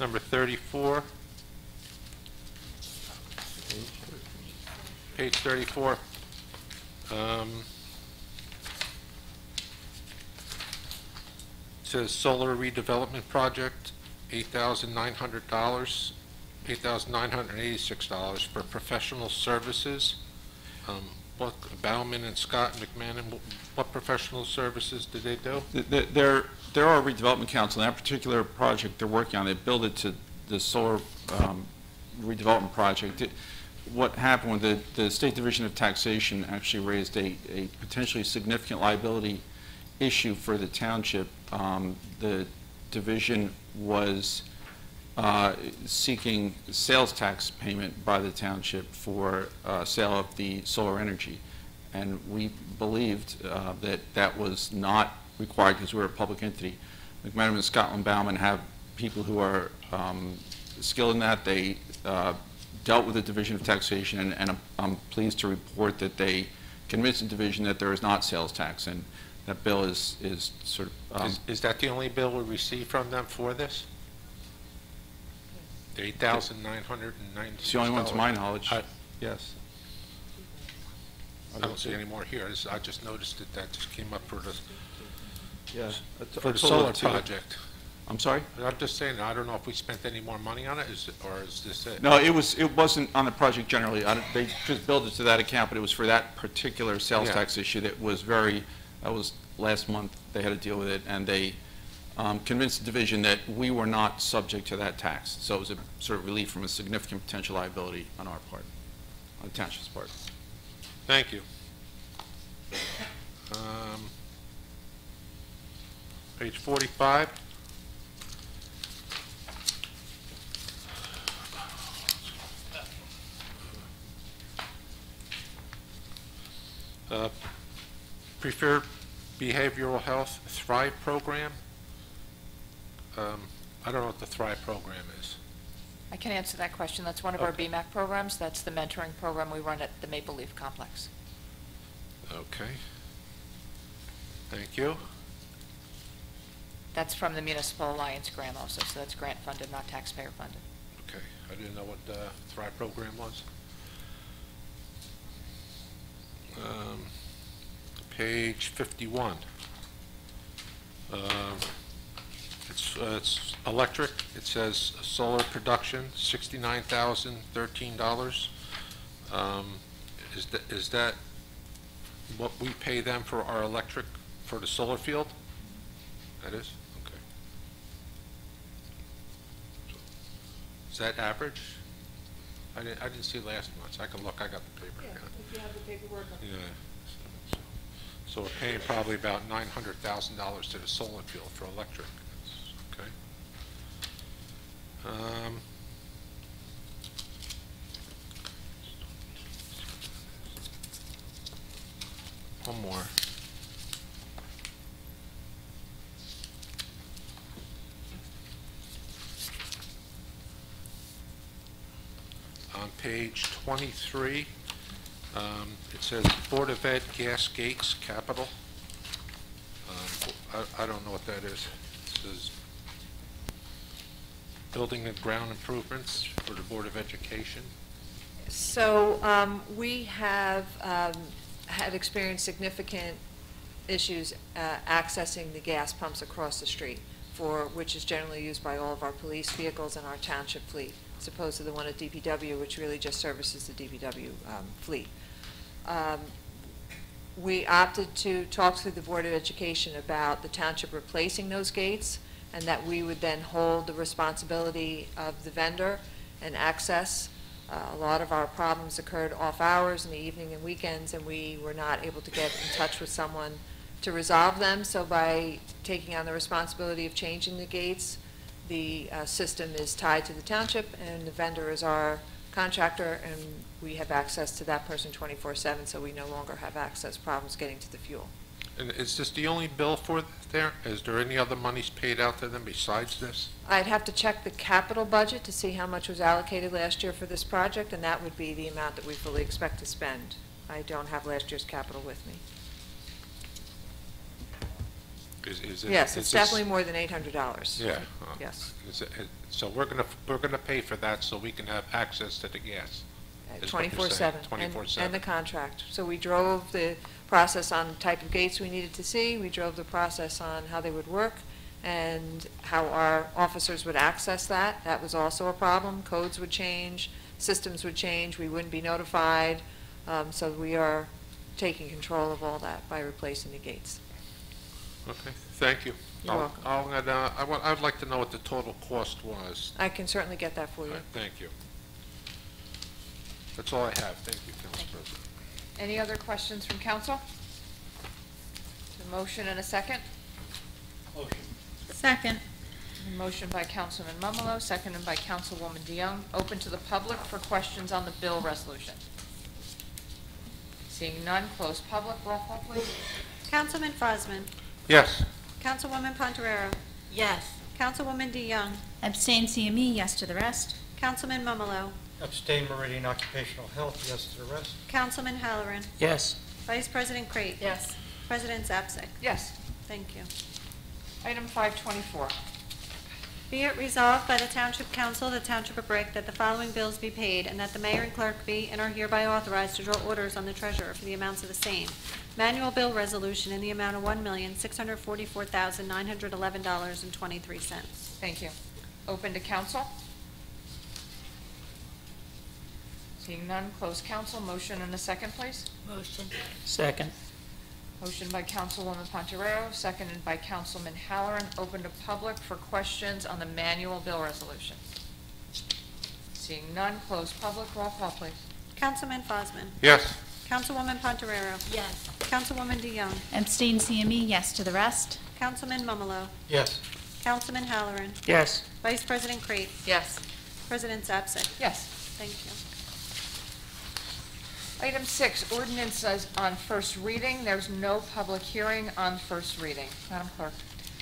number 34. Page 34. Um, Says solar redevelopment project, $8,900, $8,986 for professional services. Um, What, Baumann and Scott McMahon, what professional services do they do? Th- th- There, there are redevelopment council, in that particular project they're working on, they built it to the solar um, redevelopment project. It- What happened with the, the State Division of Taxation actually raised a, a potentially significant liability issue for the township. Um, The division was uh, seeking sales tax payment by the township for uh, sale of the solar energy. And we believed uh, that that was not required because we're a public entity. McManimon and Scotland Baumann have people who are um, skilled in that. They uh, dealt with the Division of Taxation, and- and I'm- I'm pleased to report that they convinced the division that there is not sales tax, and that bill is, is sort of, um, Is, is that the only bill we received from them for this? The eight thousand nine hundred and ninety-six it's the only one to my knowledge, I- yes. I don't see any more here. This- I just noticed that that just came up for the, Yeah. for the solar project. I'm sorry? I'm just saying, I don't know if we spent any more money on it, is, it- or is this it? No, it was, it wasn't on the project generally. I don't- They just billed it to that account, but it was for that particular sales Yeah. tax issue that was very, that was last month, they had to deal with it, and they um, convinced the division that we were not subject to that tax. So it was a sort of relief from a significant potential liability on our part, on the township's part. Thank you. Um, Page 45. Uh, Preferred Behavioral Health Thrive Program. Um, I don't know what the Thrive Program is. I can answer that question. That's one of our BMAC programs. That's the mentoring program we run at the Maple Leaf Complex. Okay. Thank you. That's from the Municipal Alliance grant also, so that's grant funded, not taxpayer funded. Okay, I didn't know what the Thrive program was. Um, Page 51. Um, It's, uh, it's electric, it says solar production, $69,013. Um, Is that, is that what we pay them for our electric, for the solar field? That is? Okay. Is that average? I didn't, I didn't see last month's. I can look, I got the paper. Yeah, if you have the paperwork. Yeah. So- we're paying probably about nine hundred thousand dollars to the solar field for electric. That's- Okay. Um, One more. On page 23, um, it says Board of Ed Gas Gates Capital. Um, I I don't know what that is. It says Building and Ground Improvements for the Board of Education. So um, we have um, had experienced significant issues uh, accessing the gas pumps across the street, for, which is generally used by all of our police vehicles and our township fleet, as opposed to the one at DPW, which really just services the DPW um, fleet. Um, We opted to talk to the Board of Education about the township replacing those gates, and that we would then hold the responsibility of the vendor and access. Uh, A lot of our problems occurred off hours in the evening and weekends, and we were not able to get in touch with someone to resolve them. So by taking on the responsibility of changing the gates, the uh, system is tied to the township, and the vendor is our contractor, and we have access to that person 24/7, so we no longer have access problems getting to the fuel. And is this the only bill for there? Is there any other monies paid out to them besides this? I'd have to check the capital budget to see how much was allocated last year for this project, and that would be the amount that we fully expect to spend. I don't have last year's capital with me. Is- is it- Yes, it's definitely more than $800. Yeah. uh, Yes. is it- So we're gonna, we're gonna pay for that so we can have access to the gas? is what you're saying, 24/7. and- 24/7. And the contract. So we drove the process on type of gates we needed to see, we drove the process on how they would work, and how our officers would access that. That was also a problem. Codes would change, systems would change, we wouldn't be notified. Um, So we are taking control of all that by replacing the gates. Okay, thank you. You're I'll- welcome. I'll, uh, I wa- I'd like to know what the total cost was. I can certainly get that for All you. right, Thank you. That's all I have. Thank you, Council President. Any other questions from council? A motion and a second? Motion. Second. A Motion by Councilman Mummolo, seconded by Councilwoman deJong. Open to the public for questions on the bill resolution. Seeing none, close public. Roll call, please. Councilman Fozman. Yes. Councilwoman Pontoriero. Yes. Councilwoman deJong. Abstain CME, yes to the rest. Councilman Mummolo. Abstain Meridian Occupational Health, yes to the rest. Councilman Halloran. Yes. Vice President Crate? Yes. President Zapcic? Yes. Thank you. Item 524. Be it resolved by the Township Council of the Township of Brick that the following bills be paid, and that the mayor and clerk be and are hereby authorized to draw orders on the treasurer for the amounts of the same. Manual bill resolution in the amount of one million, six hundred forty-four thousand, nine hundred eleven dollars and twenty-three cents. Thank you. Open to council? Seeing none, close council. Motion and a second, please. Motion. Second. Motion by Councilwoman Pontoriero, seconded by Councilman Halloran. Open to public for questions on the manual bill resolution. Seeing none, close public. Roll call, please. Councilman Fozman? Yes. Councilwoman Pontoriero? Yes. Councilwoman deJong? Abstain CME, yes to the rest. Councilman Mummolo? Yes. Councilman Halloran? Yes. Vice President Crate? Yes. President Zapcic? Yes. Thank you. Item six, ordinance on first reading. There's no public hearing on first reading. Madam Clerk.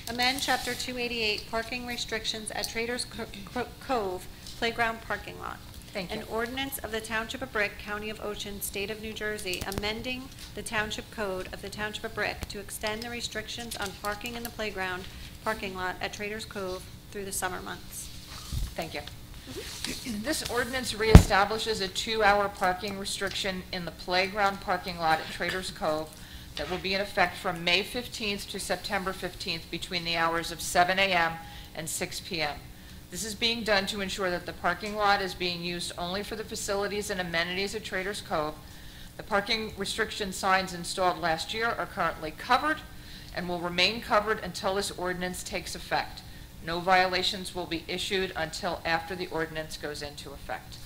Amend Chapter 288, parking restrictions at Traders Co- Co- Cove Playground Parking Lot. Thank you. An ordinance of the Township of Brick, County of Ocean, State of New Jersey, amending the Township Code of the Township of Brick to extend the restrictions on parking in the playground parking lot at Traders Cove through the summer months. Thank you. This ordinance reestablishes a two-hour parking restriction in the playground parking lot at Traders Cove that will be in effect from May 15th to September 15th between the hours of 7 a.m. and 6 p.m. This is being done to ensure that the parking lot is being used only for the facilities and amenities at Traders Cove. The parking restriction signs installed last year are currently covered and will remain covered until this ordinance takes effect. No violations will be issued until after the ordinance goes into effect.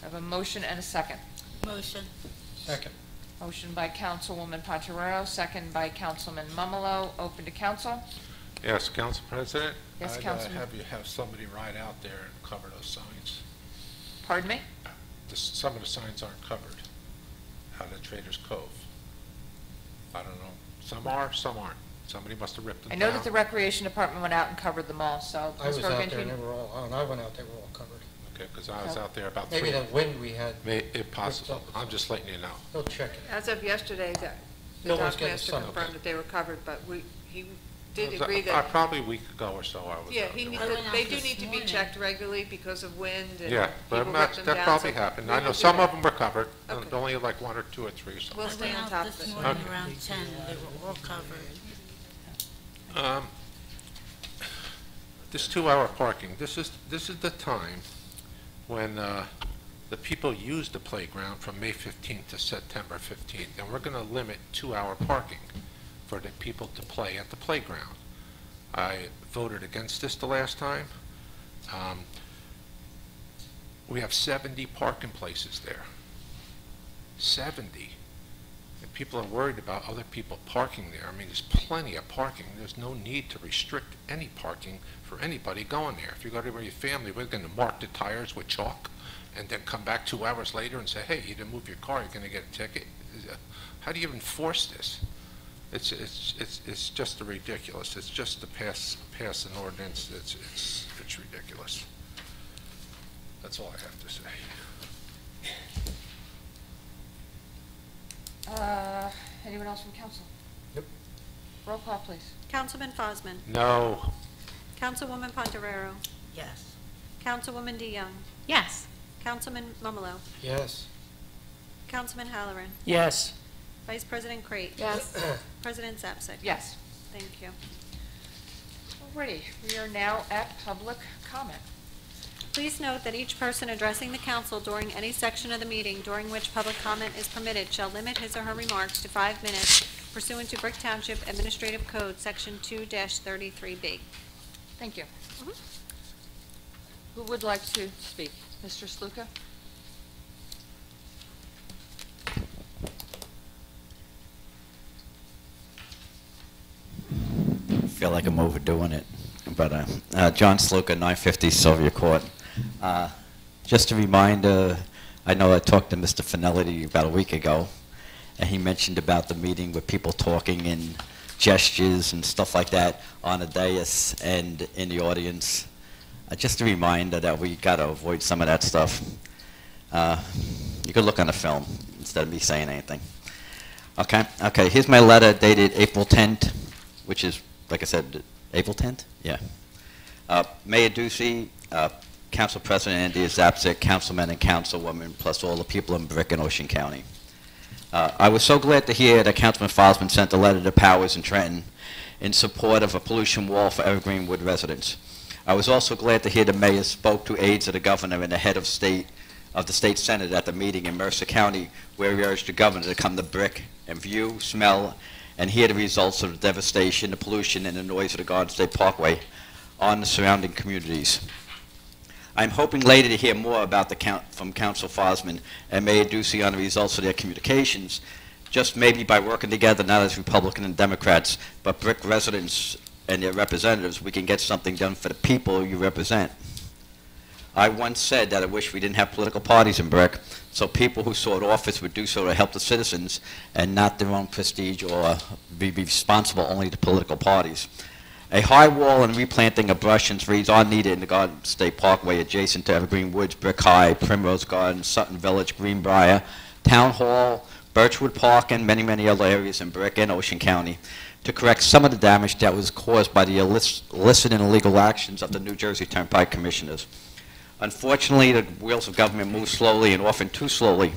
I have a motion and a second. Motion. Second. Motion by Councilwoman Pontoriero, second by Councilman Mummolo. Open to council. Yes, Council President? Yes, I'd uh, have you have somebody ride out there and cover those signs. Pardon me? The Some of the signs aren't covered out at Traders Cove. I don't know, some are, some aren't. Somebody must have ripped them I down. know that the Recreation Department went out and covered them all, so. I was out Hogan, there and they were all, when I went out, they were all covered. Okay, because I was out there about three. Maybe that wind we had, May, if possible. I'm just letting you know. they'll check it. As of yesterday, the the No one's dock getting master sun. confirmed that they were covered, but we, he did It was, agree uh, that, Probably a week ago or so I was yeah, out he, there. need- I went out they do this need to be morning. checked regularly because of wind and Yeah, but people that, rip them that probably so happened. we I will know do some that. of them were covered, uh, Okay. only like one or two or three or something. We'll I stay went on out top of this it. morning Okay. around 10, they were all covered. Um, This two-hour parking, this is, this is the time when uh, the people use the playground from May 15th to September 15th, and we're going to limit two-hour parking for the people to play at the playground. I voted against this the last time. Um, We have 70 parking places there. 70. People are worried about other people parking there. I mean, there's plenty of parking. There's no need to restrict any parking for anybody going there. If you go to your family, we're going to mark the tires with chalk and then come back two hours later and say, hey, you didn't move your car, you're going to get a ticket. How do you enforce this? It's, it's, it's, it's just ridiculous. It's just to pass, pass an ordinance. It's, it's, it's ridiculous. That's all I have to say. Uh, anyone else from council? Yep. Roll call, please. Councilman Fozman? No. Councilwoman Pontoriero? Yes. Councilwoman deJong? Yes. Councilman Mummolo? Yes. Councilman Halloran? Yes. Vice President Crate? Yes. President Zapcic? Yes. Thank you. Alrighty, we are now at public comment. Please note that each person addressing the council during any section of the meeting during which public comment is permitted shall limit his or her remarks to five minutes pursuant to Brick Township Administrative Code, Section 2-33B. Thank you. Who would like to speak? Mr. Sluka? I feel like I'm overdoing it. But uh, uh, John Sluka, 950 Sylvia Court. Uh, just a reminder, I know I talked to Mr. Finelli about a week ago, and he mentioned about the meeting with people talking in gestures and stuff like that on the dais and in the audience. Uh, just a reminder that we got to avoid some of that stuff. Uh, you could look on the film instead of me saying anything. Okay, okay, here's my letter dated April 10th, which is, like I said, April 10th? Yeah. Uh, Mayor Ducey, uh, Council President Andy Zapcic, councilmen and councilwomen, plus all the people in Brick and Ocean County. Uh, I was so glad to hear that Councilman Fozman sent a letter to Powers and Trenton in support of a pollution wall for Evergreen Wood residents. I was also glad to hear the mayor spoke to aides of the governor and the head of state, of the state senate at the meeting in Mercer County, where he urged the governor to come to Brick and view, smell, and hear the results of the devastation, the pollution, and the noise of the Garden State Parkway on the surrounding communities. I'm hoping later to hear more about the count, from Council Fozman and Mayor Ducey on the results of their communications, just maybe by working together, not as Republican and Democrats, but Brick residents and their representatives, we can get something done for the people you represent. I once said that I wish we didn't have political parties in Brick, so people who sought office would do so to help the citizens and not their own prestige or be responsible only to political parties. A high wall and replanting of brush and trees are needed in the Garden State Parkway adjacent to Evergreen Woods, Brick High, Primrose Garden, Sutton Village, Greenbrier, Town Hall, Birchwood Park, and many, many other areas in Brick and Ocean County to correct some of the damage that was caused by the illicit and illegal actions of the New Jersey Turnpike Commissioners. Unfortunately, the wheels of government move slowly and often too slowly,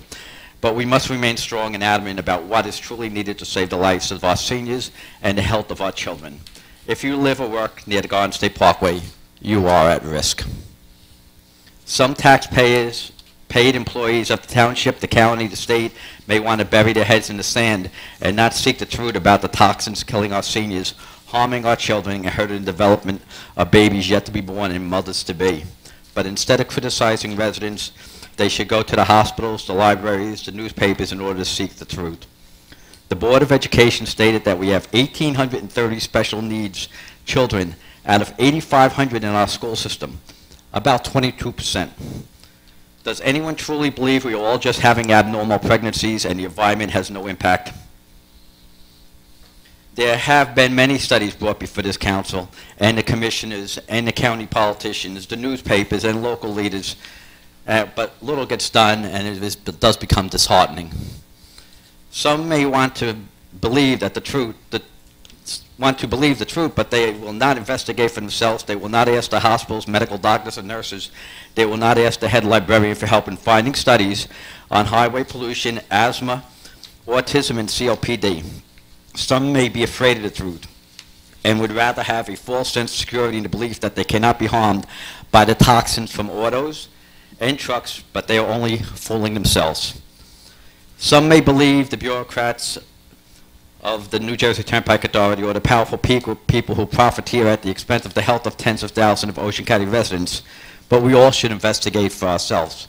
but we must remain strong and adamant about what is truly needed to save the lives of our seniors and the health of our children. If you live or work near the Garden State Parkway, you are at risk. Some taxpayers, paid employees of the township, the county, the state, may want to bury their heads in the sand and not seek the truth about the toxins killing our seniors, harming our children, and hurting the development of babies yet to be born and mothers to be. But instead of criticizing residents, they should go to the hospitals, the libraries, the newspapers in order to seek the truth. The Board of Education stated that we have 1,830 special needs children out of 8,500 in our school system, about 22%. Does anyone truly believe we are all just having abnormal pregnancies and the environment has no impact? There have been many studies brought before this council and the commissioners and the county politicians, the newspapers and local leaders, uh, but little gets done and it, is, it does become disheartening. Some may want to believe that the truth, want to believe the truth, but they will not investigate for themselves. They will not ask the hospitals, medical doctors, and nurses. They will not ask the head librarian for help in finding studies on highway pollution, asthma, autism, and COPD. Some may be afraid of the truth and would rather have a false sense of security in the belief that they cannot be harmed by the toxins from autos and trucks, but they are only fooling themselves. Some may believe the bureaucrats of the New Jersey Turnpike Authority or the powerful people, people who profiteer at the expense of the health of tens of thousands of Ocean County residents, but we all should investigate for ourselves.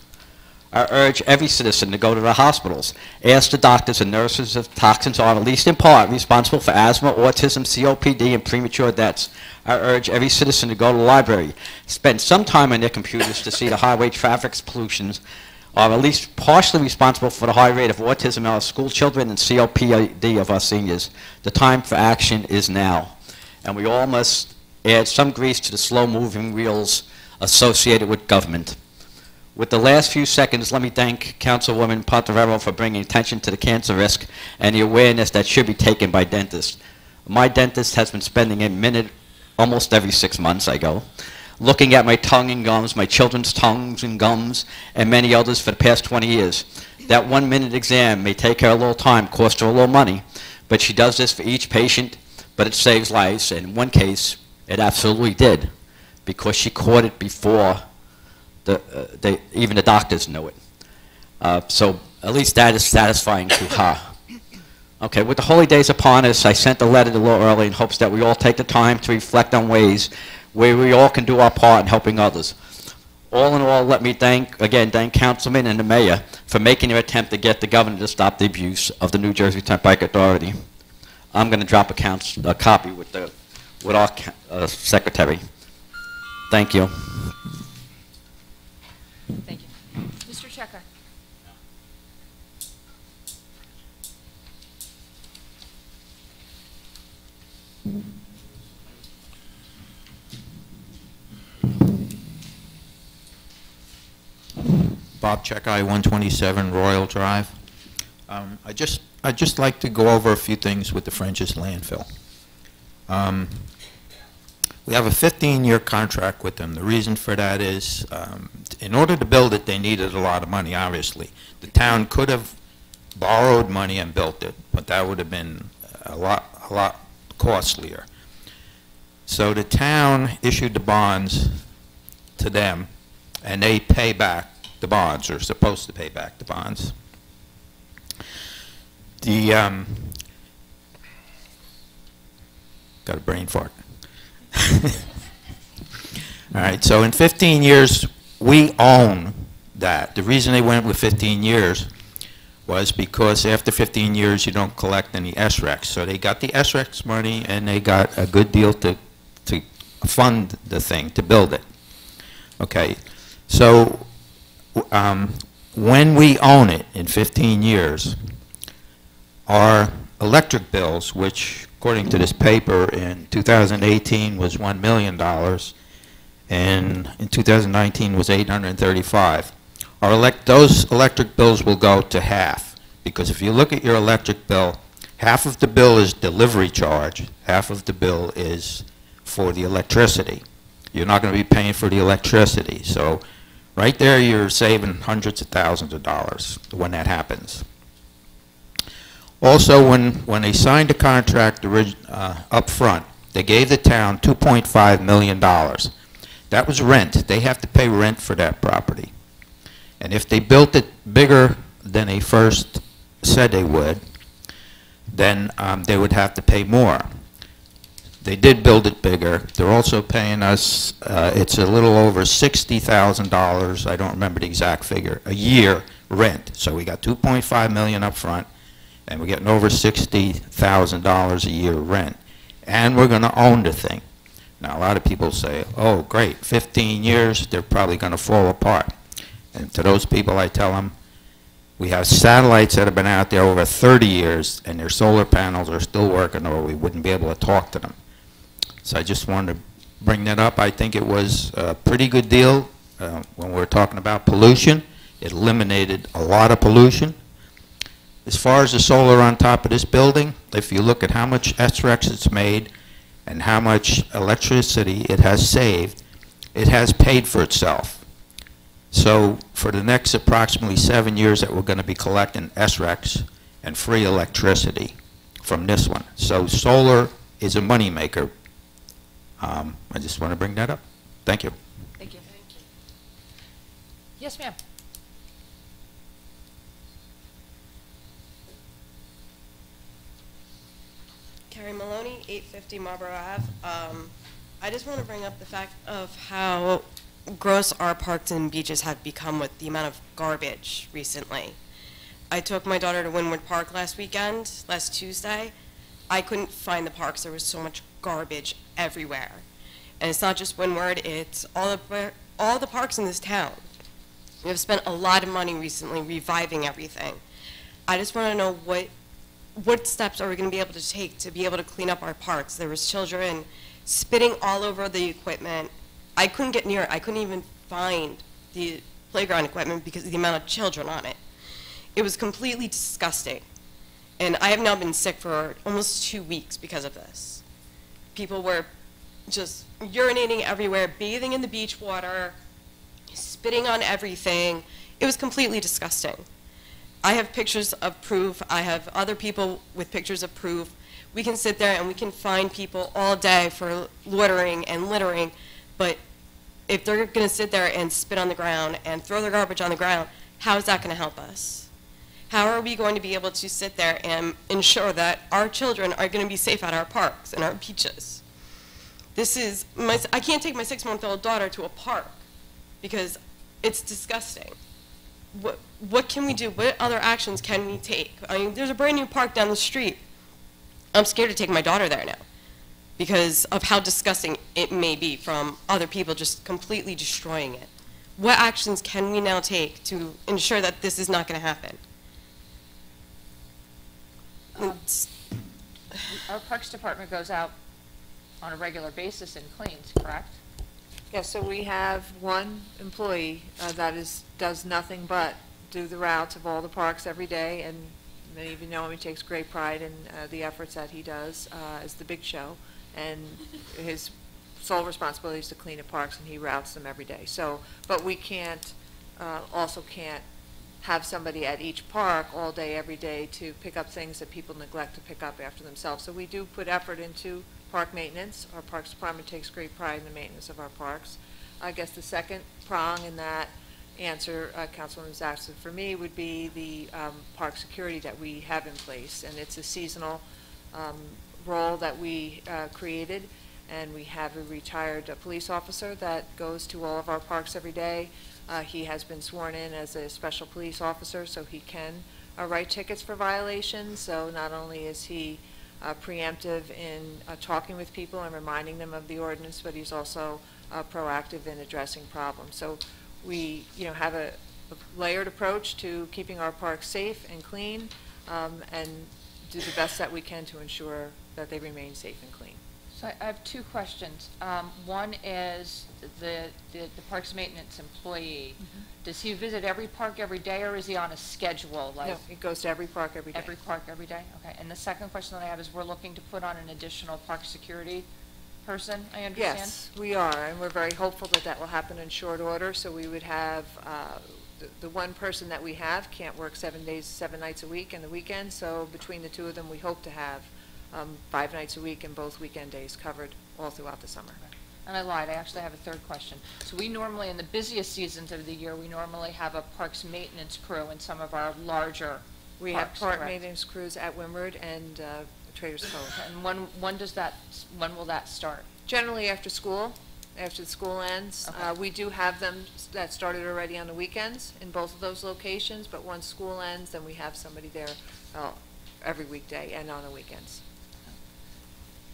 I urge every citizen to go to the hospitals. Ask the doctors and nurses if toxins are, at least in part, responsible for asthma, autism, COPD, and premature deaths. I urge every citizen to go to the library. Spend some time on their computers to see the highway traffic pollutions are at least partially responsible for the high rate of autism in our school children and COPD of our seniors. The time for action is now. And we all must add some grease to the slow-moving wheels associated with government. With the last few seconds, let me thank Councilwoman Pontoriero for bringing attention to the cancer risk and the awareness that should be taken by dentists. My dentist has been spending a minute almost every six months I go, looking at my tongue and gums, my children's tongues and gums, and many others for the past 20 years. That one minute exam may take her a little time, cost her a little money, but she does this for each patient, but it saves lives, and in one case, it absolutely did, because she caught it before the, uh, they, even the doctors know it. Uh, so at least that is satisfying to her. Okay, with the holy days upon us, I sent the letter a little early in hopes that we all take the time to reflect on ways where we all can do our part in helping others. All in all, let me thank, again, thank Councilman and the Mayor for making their attempt to get the governor to stop the abuse of the New Jersey Turnpike Authority. I'm going to drop a, a copy with, the, with our uh, secretary. Thank you. Thank you. Mr. Checker? Bob Checkeye, 127 Royal Drive. Um, I just I'd just like to go over a few things with the French's landfill. Um, We have a 15-year contract with them. The reason for that is, um, in order to build it, they needed a lot of money, obviously. The town could have borrowed money and built it, but that would have been a lot, a lot costlier. So the town issued the bonds to them, and they pay back the bonds, or supposed to pay back the bonds. The, um, got a brain fart. All right, so in 15 years, we own that. The reason they went with 15 years was because after 15 years, you don't collect any SRECs. So they got the SRECs money, and they got a good deal to fund the thing, to build it. Okay, so um, when we own it in 15 years, our electric bills, which according to this paper in 2018 was $1 million, and in 2019 was 835. Our elect, those electric bills will go to half, because if you look at your electric bill, half of the bill is delivery charge, half of the bill is for the electricity. You're not going to be paying for the electricity, so right there you're saving hundreds of thousands of dollars when that happens. Also, when, when they signed the contract uh, up front, they gave the town $2.5 million. That was rent. They have to pay rent for that property. And if they built it bigger than they first said they would, then um, they would have to pay more. They did build it bigger. They're also paying us, uh, it's a little over $60,000, I don't remember the exact figure, a year rent. So we got 2.5 million up front, and we're getting over $60,000 a year rent. And we're going to own the thing. Now, a lot of people say, oh, great, 15 years, they're probably going to fall apart. And to those people, I tell them, we have satellites that have been out there over 30 years, and their solar panels are still working, or we wouldn't be able to talk to them. So I just wanted to bring that up. I think it was a pretty good deal uh, when we're talking about pollution. It eliminated a lot of pollution. As far as the solar on top of this building, if you look at how much SRECs it's made and how much electricity it has saved, it has paid for itself. So for the next approximately seven years that we're going to be collecting SRECs and free electricity from this one. So solar is a moneymaker. Um, I just want to bring that up. Thank you. Thank you. Thank you. Yes, ma'am. Carrie Maloney, 850 Marlborough Ave. Um, I just want to bring up the fact of how gross our parks and beaches have become with the amount of garbage recently. I took my daughter to Windward Park last weekend, last Tuesday. I couldn't find the parks. There was so much garbage everywhere. And it's not just one word, it's all the, all the parks in this town. We have spent a lot of money recently reviving everything. I just want to know what, what steps are we going to be able to take to be able to clean up our parks? There was children spitting all over the equipment. I couldn't get near it. I couldn't even find the playground equipment because of the amount of children on it. It was completely disgusting. And I have now been sick for almost two weeks because of this. People were just urinating everywhere, bathing in the beach water, spitting on everything. It was completely disgusting. I have pictures of proof. I have other people with pictures of proof. We can sit there and we can find people all day for loitering and littering, but if they're going to sit there and spit on the ground and throw their garbage on the ground, how is that going to help us? How are we going to be able to sit there and ensure that our children are going to be safe at our parks and our beaches? This is, my, I can't take my six-month-old daughter to a park because it's disgusting. What, what can we do? What other actions can we take? I mean, there's a brand new park down the street. I'm scared to take my daughter there now because of how disgusting it may be from other people just completely destroying it. What actions can we now take to ensure that this is not going to happen? It's- Our Parks Department goes out on a regular basis and cleans, correct? Yeah, so we have one employee uh, that is, does nothing but do the routes of all the parks every day, and Many of you know him, he takes great pride in uh, the efforts that he does uh, as the big show, and his sole responsibility is to clean the parks, and he routes them every day. So, but we can't, uh, also can't have somebody at each park all day, every day to pick up things that people neglect to pick up after themselves. So we do put effort into park maintenance. Our Parks Department takes great pride in the maintenance of our parks. I guess the second prong in that answer, uh, Councilwoman for me would be the um, park security that we have in place. And it's a seasonal um, role that we uh, created. And we have a retired uh, police officer that goes to all of our parks every day. Uh, He has been sworn in as a special police officer, so he can uh, write tickets for violations. So not only is he uh, preemptive in uh, talking with people and reminding them of the ordinance, but he's also uh, proactive in addressing problems. So we, you know, have a a layered approach to keeping our parks safe and clean, um, and do the best that we can to ensure that they remain safe and clean. So I I have two questions. Um, One is the, the the Parks Maintenance employee. Does he visit every park every day, or is he on a schedule? like No, he goes to every park every day. Every park every day? Okay. And the second question that I have is, we're looking to put on an additional park security person, I understand? Yes, we are, and we're very hopeful that that will happen in short order, so we would have, uh, the- the one person that we have can't work seven days, seven nights a week and the weekend, so between the two of them, we hope to have um, five nights a week and both weekend days covered all throughout the summer. And I lied, I actually have a third question. So we normally, in the busiest seasons of the year, we normally have a parks maintenance crew in some of our larger We have parks, park correct? maintenance crews at Windward and uh, Traders Cove. And when, when does that, when will that start? Generally after school, after the school ends. Okay. Uh, We do have them s- that started already on the weekends in both of those locations, but once school ends, then we have somebody there uh, every weekday and on the weekends.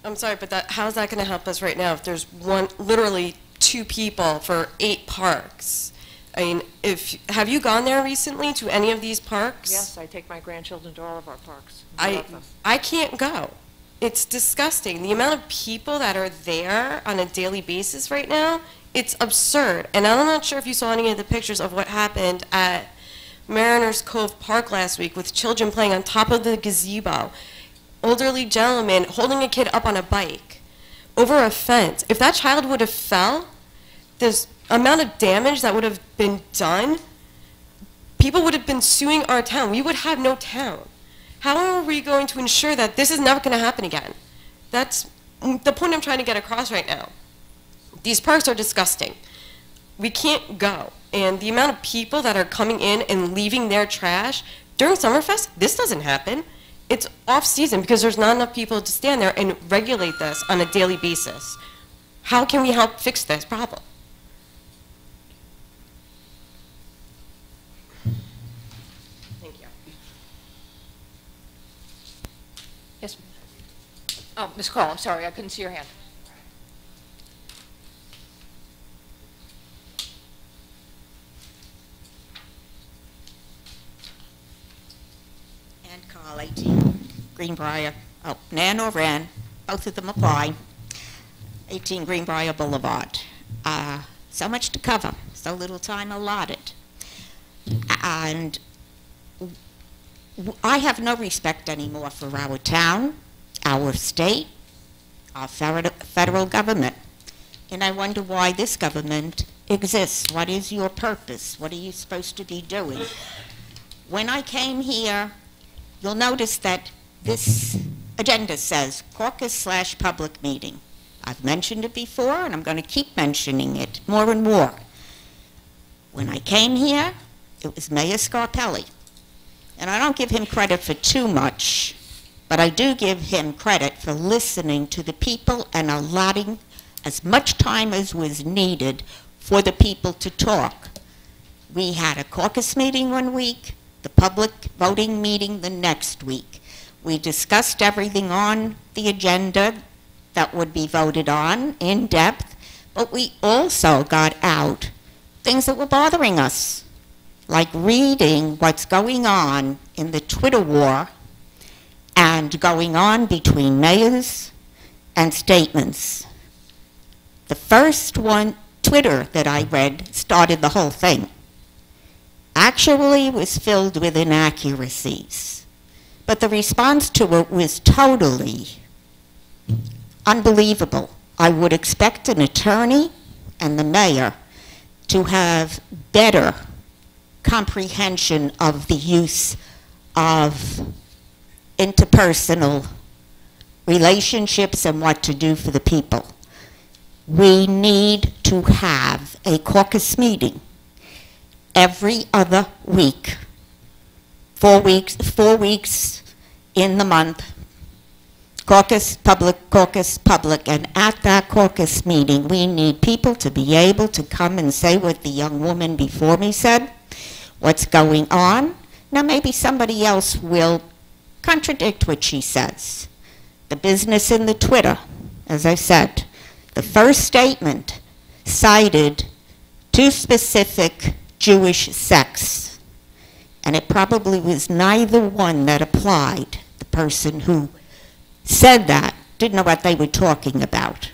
I'm sorry, but that, how's that going to help us right now if there's one, literally two people for eight parks? I mean, if, have you gone there recently to any of these parks? Yes, I take my grandchildren to all of our parks. I. I can't go. It's disgusting. The amount of people that are there on a daily basis right now, it's absurd. And I'm not sure if you saw any of the pictures of what happened at Mariners Cove Park last week with children playing on top of the gazebo. Elderly gentleman holding a kid up on a bike over a fence. If that child would have fell, this amount of damage that would have been done, people would have been suing our town. We would have no town. How are we going to ensure that this is never going to happen again? That's the point I'm trying to get across right now. These parks are disgusting. We can't go. And the amount of people that are coming in and leaving their trash during Summerfest, this doesn't happen. It's off season because there's not enough people to stand there and regulate this on a daily basis. How can we help fix this problem? Thank you. Yes. Oh, Ms. Call, I'm sorry, I couldn't see your hand. And Carl, 18 Greenbrier, oh, Nan or Ran, both of them apply. 18 Greenbrier Boulevard. Uh, So much to cover, so little time allotted. And I have no respect anymore for our town, our state, our federal government. And I wonder why this government exists. What is your purpose? What are you supposed to be doing? When I came here, you'll notice that this agenda says caucus slash public meeting. I've mentioned it before, and I'm going to keep mentioning it more and more. When I came here, it was Mayor Scarpelli. And I don't give him credit for too much, but I do give him credit for listening to the people and allotting as much time as was needed for the people to talk. We had a caucus meeting one week, the public voting meeting the next week. We discussed everything on the agenda that would be voted on in depth, but we also got out things that were bothering us, like reading what's going on in the Twitter war and going on between mayors and statements. The first one, Twitter, that I read started the whole thing. Actually was filled with inaccuracies. but the response to it was totally unbelievable. I would expect an attorney and the mayor to have better comprehension of the use of interpersonal relationships and what to do for the people. We need to have a caucus meeting every other week, four weeks, four weeks in the month, caucus, public, caucus, public, and at that caucus meeting, we need people to be able to come and say what the young woman before me said, what's going on. Now, maybe somebody else will contradict what she says. The business in the Twitter, as I said, the first statement cited two specific Jewish sects, and it probably was neither one that applied. The person who said that didn't know what they were talking about.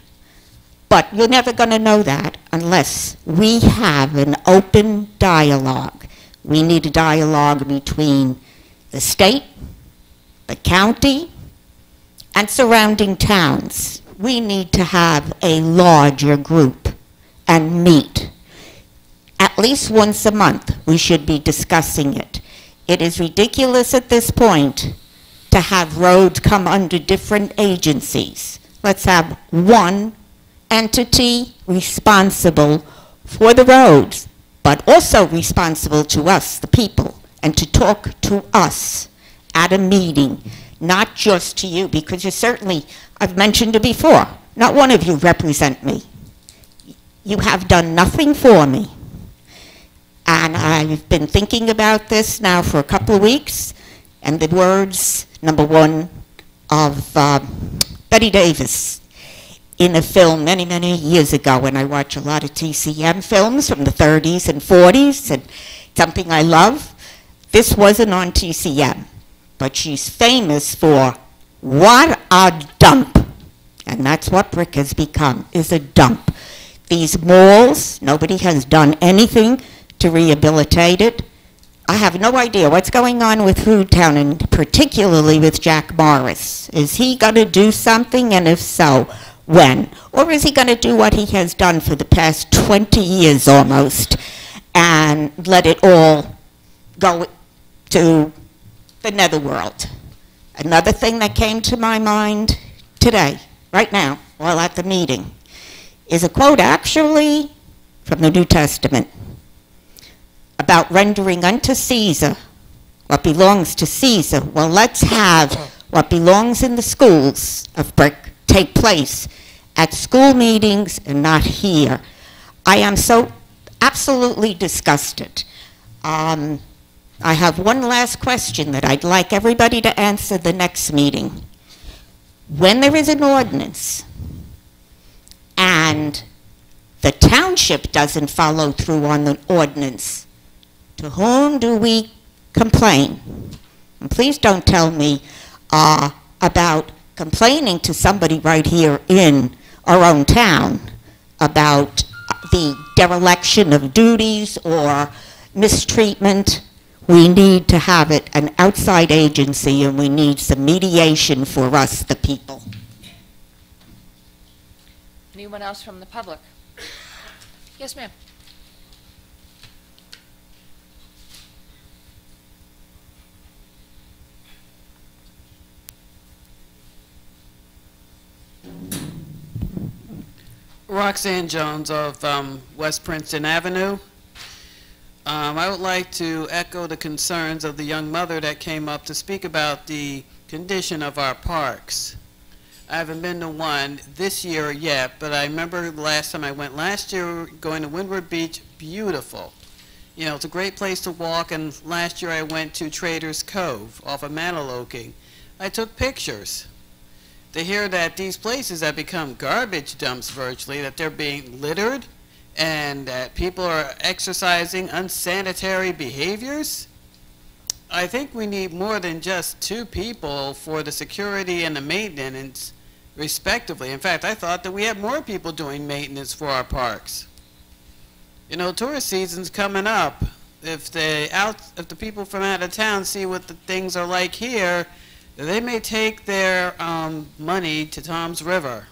But you're never going to know that unless we have an open dialogue. We need a dialogue between the state, the county, and surrounding towns. We need to have a larger group and meet. At least once a month, we should be discussing it. It is ridiculous at this point to have roads come under different agencies. Let's have one entity responsible for the roads, but also responsible to us, the people, and to talk to us at a meeting, not just to you, because you certainly, I've mentioned it before, not one of you represent me. You have done nothing for me. And I've been thinking about this now for a couple of weeks, and the words, number one, of uh, Bette Davis in a film many, many years ago when I watch a lot of TCM films from the 30s and 40s, and something I love. This wasn't on TCM, but she's famous for what a dump. And that's what Brick has become, is a dump. These malls, nobody has done anything to rehabilitate it. I have no idea what's going on with Foodtown and particularly with Jack Morris. Is he going to do something and if so, when? Or is he going to do what he has done for the past 20 years almost and let it all go to the netherworld? Another thing that came to my mind today, right now, while at the meeting, is a quote actually from the New Testament about rendering unto Caesar what belongs to Caesar. Well, let's have what belongs in the schools of Brick take place at school meetings and not here. I am so absolutely disgusted. Um, I have one last question that I'd like everybody to answer the next meeting. When there is an ordinance and the township doesn't follow through on the ordinance, to whom do we complain? And please don't tell me uh, about complaining to somebody right here in our own town about the dereliction of duties or mistreatment. We need to have it an outside agency and we need some mediation for us, the people. Anyone else from the public? Yes, ma'am. Roxanne Jones of um, West Princeton Avenue. Um, I would like to echo the concerns of the young mother that came up to speak about the condition of our parks. I haven't been to one this year yet, but I remember the last time I went last year going to Windward Beach, beautiful. You know, it's a great place to walk, and last year I went to Trader's Cove off of Mantoloking. I took pictures to hear that these places have become garbage dumps virtually, that they're being littered, and that people are exercising unsanitary behaviors. I think we need more than just two people for the security and the maintenance, respectively. In fact, I thought that we had more people doing maintenance for our parks. You know, tourist season's coming up. if the out, if the people from out of town see what the things are like here, they may take their um, money to Toms River.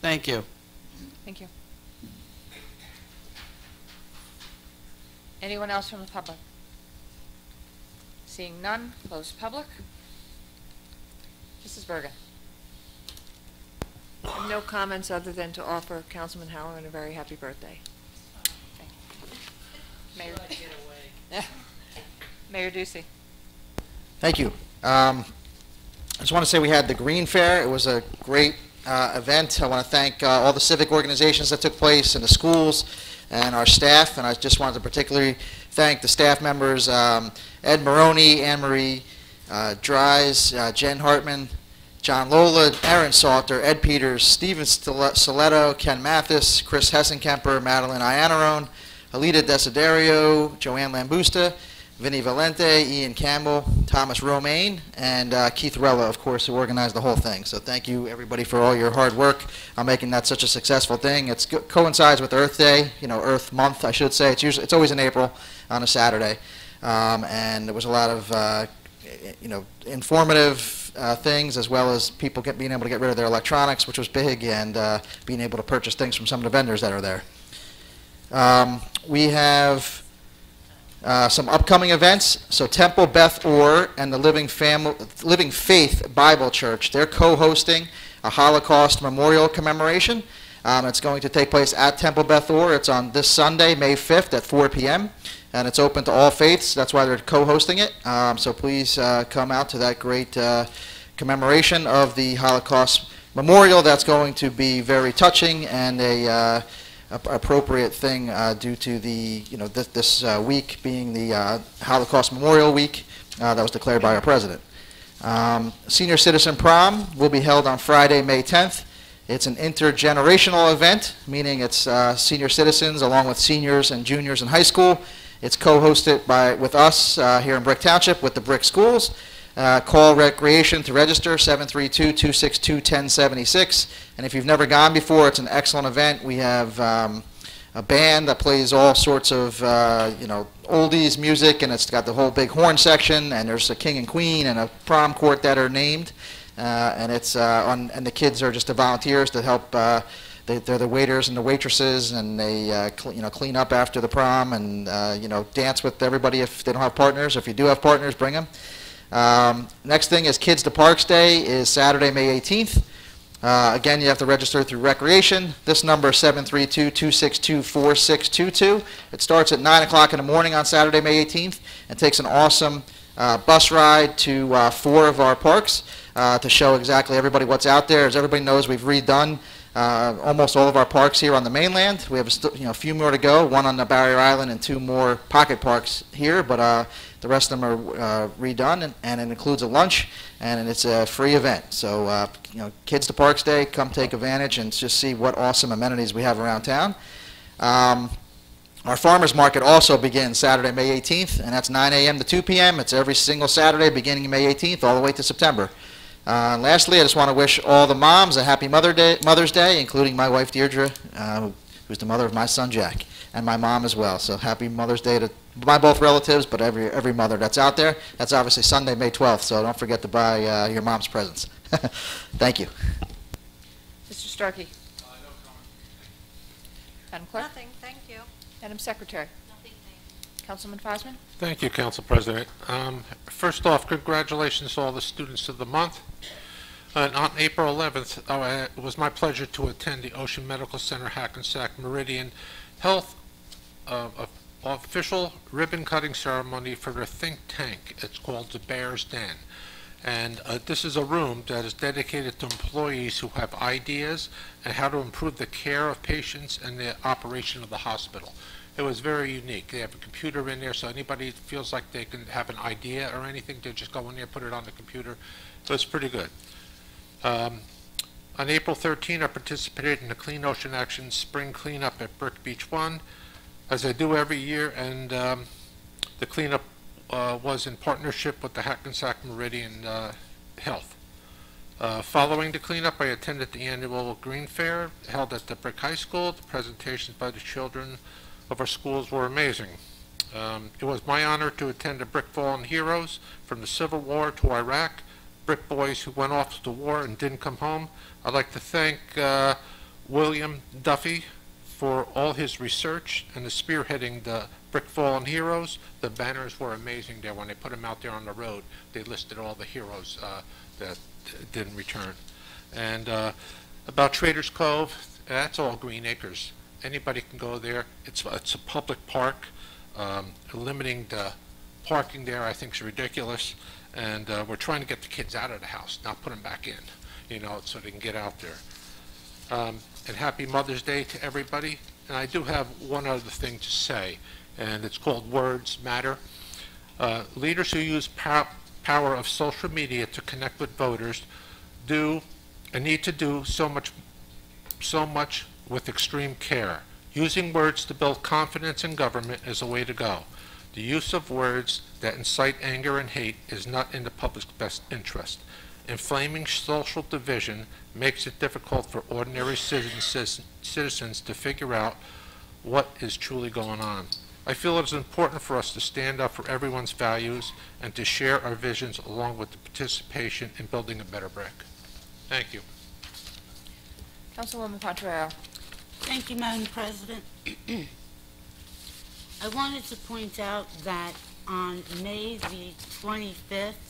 Thank you. Thank you. Anyone else from the public? Seeing none, close public. Mrs. Bergen. No comments other than to offer Councilman Halloran a very happy birthday. Mayor. Mayor Ducey. Thank you. Um, I just want to say we had the Green Fair. It was a great uh, event. I want to thank uh, all the civic organizations that took place and the schools and our staff. And I just wanted to particularly thank the staff members, um, Ed Maroney, Anne Marie uh, Dries, uh, Jen Hartman, John Lola, Aaron Salter, Ed Peters, Steven Stile- Stiletto, Ken Mathis, Chris Hessenkemper, Madeline Iannarone, Alita Desiderio, Joanne Lambusta, Vinny Valente, Ian Campbell, Thomas Romaine, and uh, Keith Rella, of course, who organized the whole thing. So thank you, everybody, for all your hard work on making that such a successful thing. It coincides with Earth Day, you know, Earth Month, I should say. It's usually it's always in April on a Saturday, um, and there was a lot of uh, you know informative uh, things as well as people get, being able to get rid of their electronics, which was big, and uh, being able to purchase things from some of the vendors that are there. Um, we have uh, some upcoming events. So Temple Beth Or and the Living, Family, Living Faith Bible Church, they're co-hosting a Holocaust memorial commemoration. Um, it's going to take place at Temple Beth Or. It's on this Sunday, May 5th at 4 p.m. And it's open to all faiths. That's why they're co-hosting it. Um, so please uh, come out to that great uh, commemoration of the Holocaust memorial. That's going to be very touching and a uh, appropriate thing uh, due to the, you know, this, this uh, week being the uh, Holocaust Memorial Week uh, that was declared by our president. Um, Senior Citizen Prom will be held on Friday, May 10th. It's an intergenerational event, meaning it's uh, senior citizens along with seniors and juniors in high school. It's co-hosted by with us uh, here in Brick Township with the Brick Schools. Uh, call Recreation to register, 732-262-1076. And if you've never gone before, it's an excellent event. We have um, a band that plays all sorts of, uh, you know, oldies music, and it's got the whole big horn section, and there's a king and queen and a prom court that are named. Uh, and it's uh, on, and the kids are just the volunteers to help uh, they, they're the waiters and the waitresses, and they uh, you know clean up after the prom, and uh, you know dance with everybody if they don't have partners. If you do have partners, bring them. Um, next thing is Kids to Parks Day is Saturday, May 18th. Uh, again, you have to register through Recreation. This number is 732-262-4622. It starts at 9 o'clock in the morning on Saturday, May 18th, and takes an awesome uh, bus ride to uh, four of our parks uh, to show exactly everybody what's out there. As everybody knows, we've redone uh, almost all of our parks here on the mainland. We have a, you know, a few more to go, one on the Barrier Island and two more pocket parks here, but uh, the rest of them are uh, redone, and, and it includes a lunch, and it's a free event. So, uh, you know, Kids to Parks Day, come take advantage and just see what awesome amenities we have around town. Um, our farmers market also begins Saturday, May 18th, and that's 9 a.m. to 2 p.m. It's every single Saturday beginning May 18th all the way to September. Uh, lastly, I just want to wish all the moms a happy Mother Day, Mother's Day, including my wife Deirdre, uh, who's the mother of my son Jack, and my mom as well. So happy Mother's Day to my both relatives, but every every mother that's out there. That's obviously Sunday, May 12th. So don't forget to buy uh, your mom's presents. Thank you. Mr. Starkey. Madam Clerk? Nothing, thank you. Madam Secretary? Nothing, thank you. Councilman Fozman? Thank you, Council President. Um, First off, congratulations to all the students of the month. And on April 11th, oh, uh, it was my pleasure to attend the Ocean Medical Center Hackensack Meridian Health uh, of- official ribbon cutting ceremony for their think tank. It's called the Bears Den. And uh, this is a room that is dedicated to employees who have ideas and how to improve the care of patients and the operation of the hospital. It was very unique. They have a computer in there, so anybody feels like they can have an idea or anything, they just go in there, put it on the computer. So it's pretty good. Um, on April 13, I participated in the Clean Ocean Action Spring Cleanup at Brick Beach 1, as I do every year, and um, the cleanup uh, was in partnership with the Hackensack Meridian uh, Health. Uh, Following the cleanup, I attended the annual Green Fair held at the Brick High School. The presentations by the children of our schools were amazing. Um, It was my honor to attend the Brick Fallen Heroes from the Civil War to Iraq, Brick Boys who went off to the war and didn't come home. I'd like to thank uh, William Duffy for all his research and the spearheading the Brick Fallen Heroes. The banners were amazing there. When they put them out there on the road, they listed all the heroes uh, that didn't return. And uh, about Traders Cove, that's all Green Acres. Anybody can go there. It's, it's a public park. Um, Limiting the parking there, I think, is ridiculous. And uh, we're trying to get the kids out of the house, not put them back in, you know, so they can get out there. Um, And happy Mother's Day to everybody. And I do have one other thing to say, and it's called Words Matter. Uh, Leaders who use pow- power of social media to connect with voters do and need to do so much, so much with extreme care. Using words to build confidence in government is a way to go. The use of words that incite anger and hate is not in the public's best interest. Inflaming social division makes it difficult for ordinary citizens, citizens to figure out what is truly going on. I feel it is important for us to stand up for everyone's values and to share our visions along with the participation in building a better brick. Thank you. Councilwoman Pontoriero. Thank you, Madam President. I wanted to point out that on May the 25th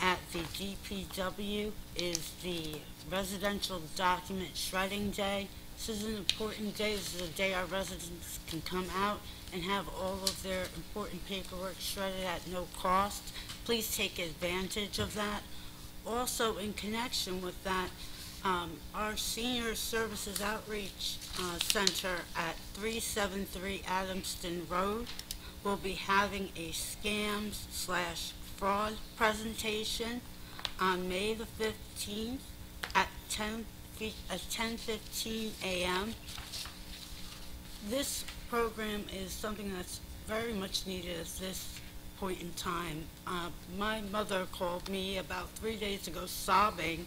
at the DPW is the Residential Document Shredding Day. This is an important day. This is a day our residents can come out and have all of their important paperwork shredded at no cost. Please take advantage of that. Also, in connection with that, um, our Senior Services Outreach uh, Center at 373 Adamston Road will be having a scams slash fraud presentation on May the 15th at 10, at 10:15 a.m. This program is something that's very much needed at this point in time. Uh, My mother called me about three days ago sobbing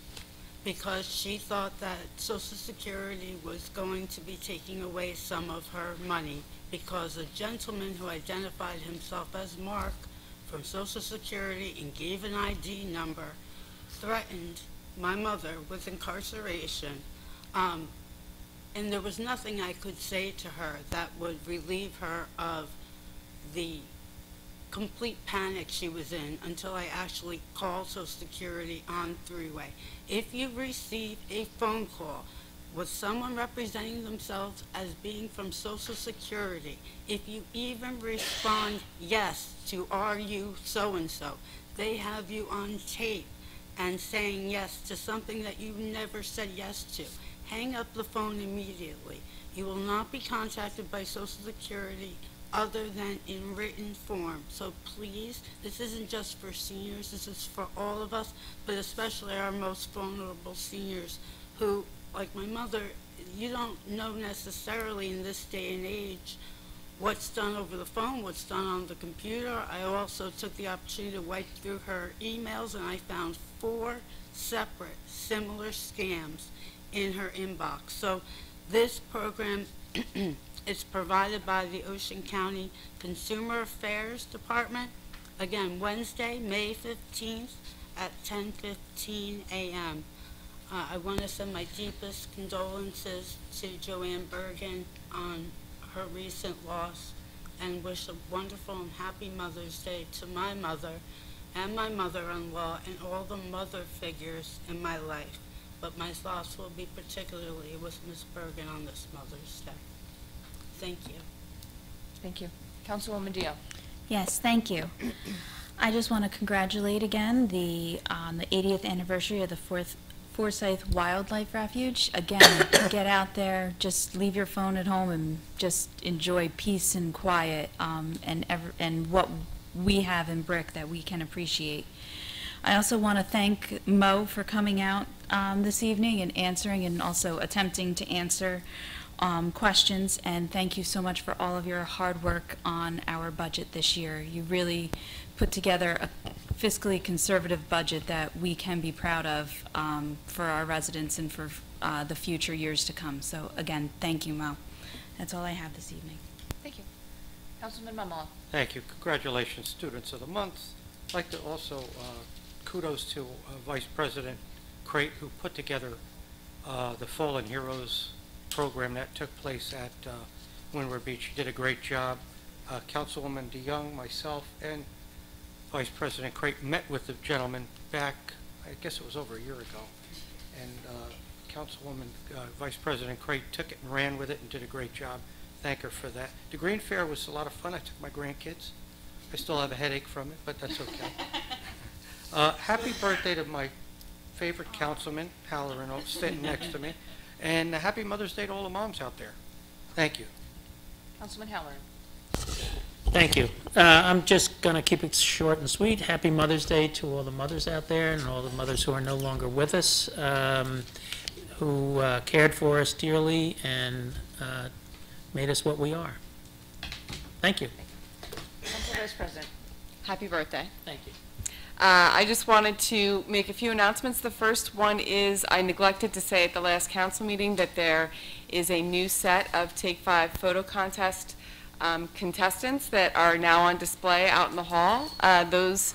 because she thought that Social Security was going to be taking away some of her money because a gentleman who identified himself as Mark from Social Security and gave an ID number threatened my mother with incarceration. Um, and there was nothing I could say to her that would relieve her of the complete panic she was in until I actually called Social Security on three-way. If you receive a phone call with someone representing themselves as being from Social Security, if you even respond yes to are you so-and-so, they have you on tape and saying yes to something that you never said yes to. Hang up the phone immediately. You will not be contacted by Social Security other than in written form. So please, this isn't just for seniors, this is for all of us, but especially our most vulnerable seniors who, like my mother, you don't know necessarily in this day and age what's done over the phone, what's done on the computer. I also took the opportunity to wipe through her emails and I found four separate similar scams in her inbox. So this program is provided by the Ocean County Consumer Affairs Department. Again, Wednesday, May 15th at 10:15 a.m. Uh, I want to send my deepest condolences to Joanne Bergen on her recent loss and wish a wonderful and happy Mother's Day to my mother and my mother-in-law and all the mother figures in my life. But my thoughts will be particularly with Miss Bergen on this Mother's Day. Thank you. Thank you. Councilwoman Deal. Yes, thank you. I just want to congratulate again the, on the 80th anniversary of the Fourth Forsythe Wildlife Refuge. Again, get out there, just leave your phone at home and just enjoy peace and quiet, um, and and what we have in Brick that we can appreciate. I also want to thank Mo for coming out um, this evening and answering and also attempting to answer um, questions. And thank you so much for all of your hard work on our budget this year. You really put together a fiscally conservative budget that we can be proud of um, for our residents and for uh, the future years to come. So again, thank you, Mo. That's all I have this evening. Thank you. Councilman Mummolo. Thank you. Congratulations, Students of the Month. I'd like to also uh, kudos to uh, Vice President Crate, who put together uh, the Fallen Heroes program that took place at uh, Windward Beach. She did a great job. Uh, Councilwoman deJong, myself, and Vice President Crate met with the gentleman back, I guess it was over a year ago. And uh, Councilwoman, uh, Vice President Crate took it and ran with it and did a great job. Thank her for that. The Green Fair was a lot of fun. I took my grandkids. I still have a headache from it, but that's okay. Uh, Happy birthday to my favorite councilman, Halloran, sitting next to me. And uh, happy Mother's Day to all the moms out there. Thank you. Councilman Halloran. Thank you. Uh, I'm just going to keep it short and sweet. Happy Mother's Day to all the mothers out there and all the mothers who are no longer with us, um, who uh, cared for us dearly and uh, made us what we are. Thank you. Council Vice President. Happy birthday. Thank you. Uh, I just wanted to make a few announcements. The first one is I neglected to say at the last council meeting that there is a new set of Take Five photo contest um, contestants that are now on display out in the hall. Uh, Those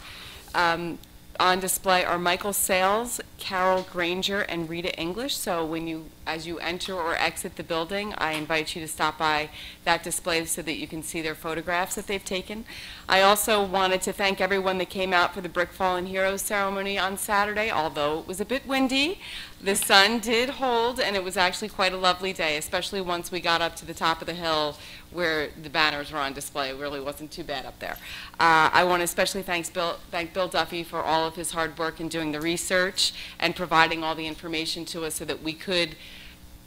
um, on display are Michael Sales, Carol Granger, and Rita English. So when you, as you enter or exit the building, I invite you to stop by that display so that you can see their photographs that they've taken. I also wanted to thank everyone that came out for the Brick Fallen Heroes ceremony on Saturday, although it was a bit windy. The sun did hold, and it was actually quite a lovely day, especially once we got up to the top of the hill where the banners were on display. Really wasn't too bad up there. Uh, I want to especially thanks Bill, thank Bill Duffy for all of his hard work in doing the research and providing all the information to us so that we could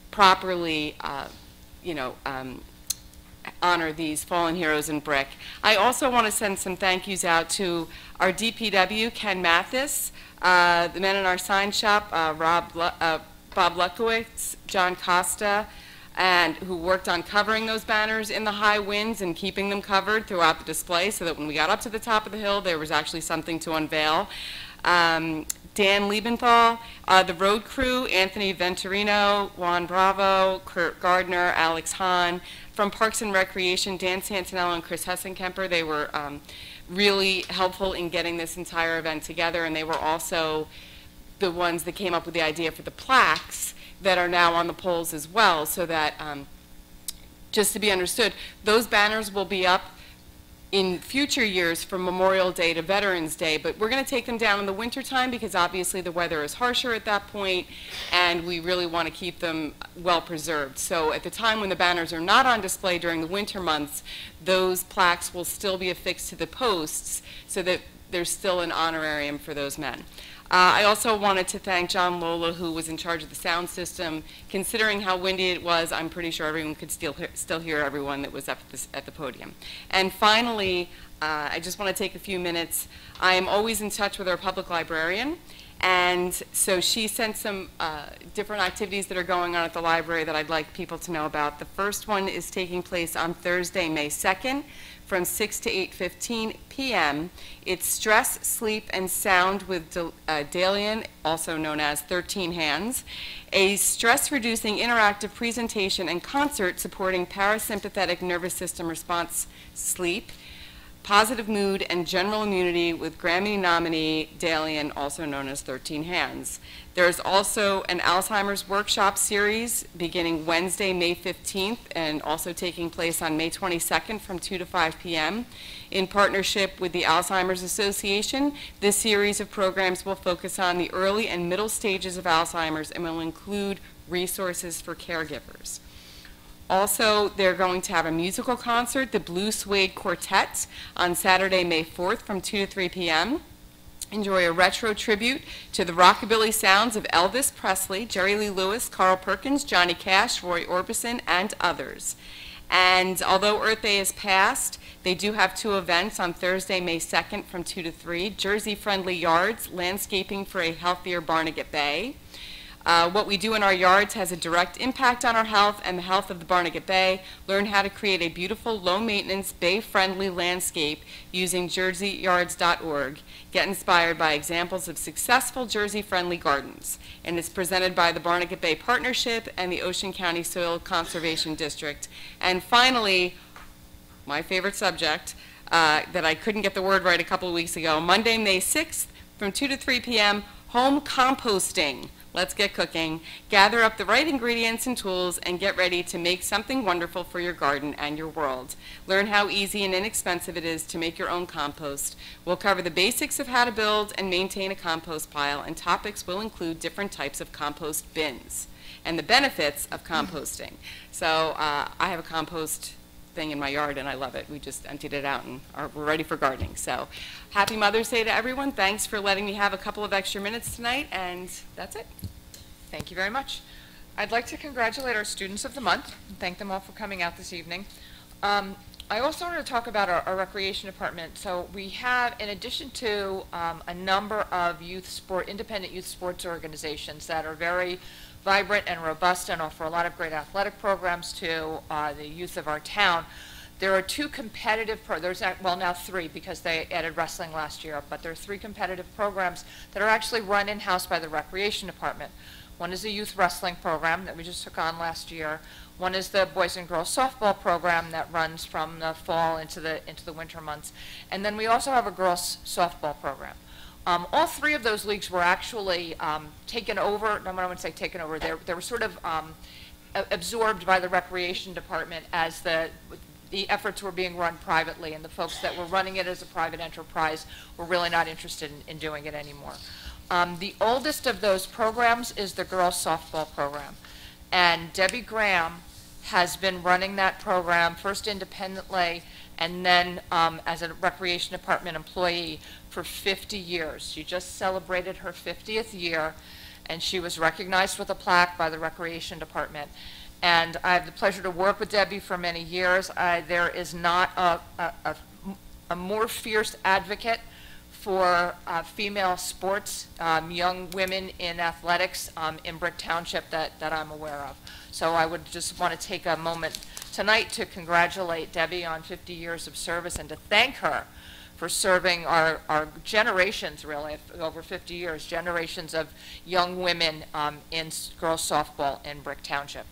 properly, uh, you know, um, honor these fallen heroes in brick. I also want to send some thank yous out to our DPW, Ken Mathis, uh, the men in our sign shop, uh, Rob, uh, Bob Lukowitz, John Costa, and who worked on covering those banners in the high winds and keeping them covered throughout the display so that when we got up to the top of the hill, there was actually something to unveil. Um, Dan Liebenthal, uh, the road crew, Anthony Venturino, Juan Bravo, Kurt Gardner, Alex Hahn. From Parks and Recreation, Dan Santinello and Chris Hessenkemper, they were um, really helpful in getting this entire event together, and they were also the ones that came up with the idea for the plaques that are now on the poles as well, so that, um, just to be understood, those banners will be up in future years from Memorial Day to Veterans Day, but we're going to take them down in the wintertime because obviously the weather is harsher at that point, and we really want to keep them well preserved. So at the time when the banners are not on display during the winter months, those plaques will still be affixed to the posts so that there's still an honorarium for those men. Uh, I also wanted to thank John Lola, who was in charge of the sound system. Considering how windy it was, I'm pretty sure everyone could still hear, still hear everyone that was up at, this, at the podium. And finally, uh, I just want to take a few minutes. I am always in touch with our public librarian, and so she sent some uh, different activities that are going on at the library that I'd like people to know about. The first one is taking place on Thursday, May 2nd from 6 to 8.15 p.m. It's Stress, Sleep, and Sound with uh, Dalian, also known as 13 Hands, a stress-reducing interactive presentation and concert supporting parasympathetic nervous system response sleep, positive mood, and general immunity with Grammy nominee Dalian, also known as 13 Hands. There's also an Alzheimer's workshop series beginning Wednesday, May 15th, and also taking place on May 22nd from 2 to 5 p.m. In partnership with the Alzheimer's Association, this series of programs will focus on the early and middle stages of Alzheimer's and will include resources for caregivers. Also, they're going to have a musical concert, the Blue Suede Quartet, on Saturday, May 4th from 2 to 3 p.m. Enjoy a retro tribute to the rockabilly sounds of Elvis Presley, Jerry Lee Lewis, Carl Perkins, Johnny Cash, Roy Orbison, and others. And although Earth Day is past, they do have two events on Thursday, May 2nd from 2 to 3, Jersey Friendly Yards, Landscaping for a Healthier Barnegat Bay. Uh, what we do in our yards has a direct impact on our health and the health of the Barnegat Bay. Learn how to create a beautiful, low-maintenance, bay-friendly landscape using jerseyyards.org. Get inspired by examples of successful Jersey-friendly gardens. And it's presented by the Barnegat Bay Partnership and the Ocean County Soil Conservation District. And finally, my favorite subject, uh, that I couldn't get the word right a couple of weeks ago. Monday, May 6th, from 2 to 3 p.m., home composting. Let's get cooking. Gather up the right ingredients and tools and get ready to make something wonderful for your garden and your world. Learn how easy and inexpensive it is to make your own compost. We'll cover the basics of how to build and maintain a compost pile, and topics will include different types of compost bins and the benefits of composting. So uh, I have a compost thing in my yard and I love it. We just emptied it out and are, we're ready for gardening. So happy Mother's Day to everyone. Thanks for letting me have a couple of extra minutes tonight and that's it. Thank you very much. I'd like to congratulate our students of the month and thank them all for coming out this evening. Um, I also want to talk about our, our recreation department. So we have, in addition to um, a number of youth sport, independent youth sports organizations that are very vibrant and robust and offer a lot of great athletic programs to uh, the youth of our town. There are two competitive, there's, well, now three because they added wrestling last year, but there are three competitive programs that are actually run in-house by the recreation department. One is the youth wrestling program that we just took on last year. One is the boys and girls softball program that runs from the fall into the, into the winter months. And then we also have a girls softball program. Um, all three of those leagues were actually um, taken over, no, I wouldn't say taken over, they, they were sort of um, absorbed by the recreation department as the, the efforts were being run privately, and the folks that were running it as a private enterprise were really not interested in, in doing it anymore. Um, the oldest of those programs is the girls softball program. And Debbie Graham has been running that program first independently and then um, as a recreation department employee for 50 years. She just celebrated her 50th year, and she was recognized with a plaque by the recreation department. And I have the pleasure to work with Debbie for many years. I, there is not a, a, a, a more fierce advocate for uh, female sports, um, young women in athletics um, in Brick Township that, that I'm aware of. So I would just want to take a moment tonight to congratulate Debbie on 50 years of service and to thank her for serving our, our generations, really, over 50 years, generations of young women um, in girls softball in Brick Township.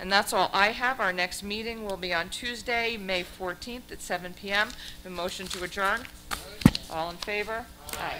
And that's all I have. Our next meeting will be on Tuesday, May 14th at 7 PM. The motion to adjourn? All in favor? Aye.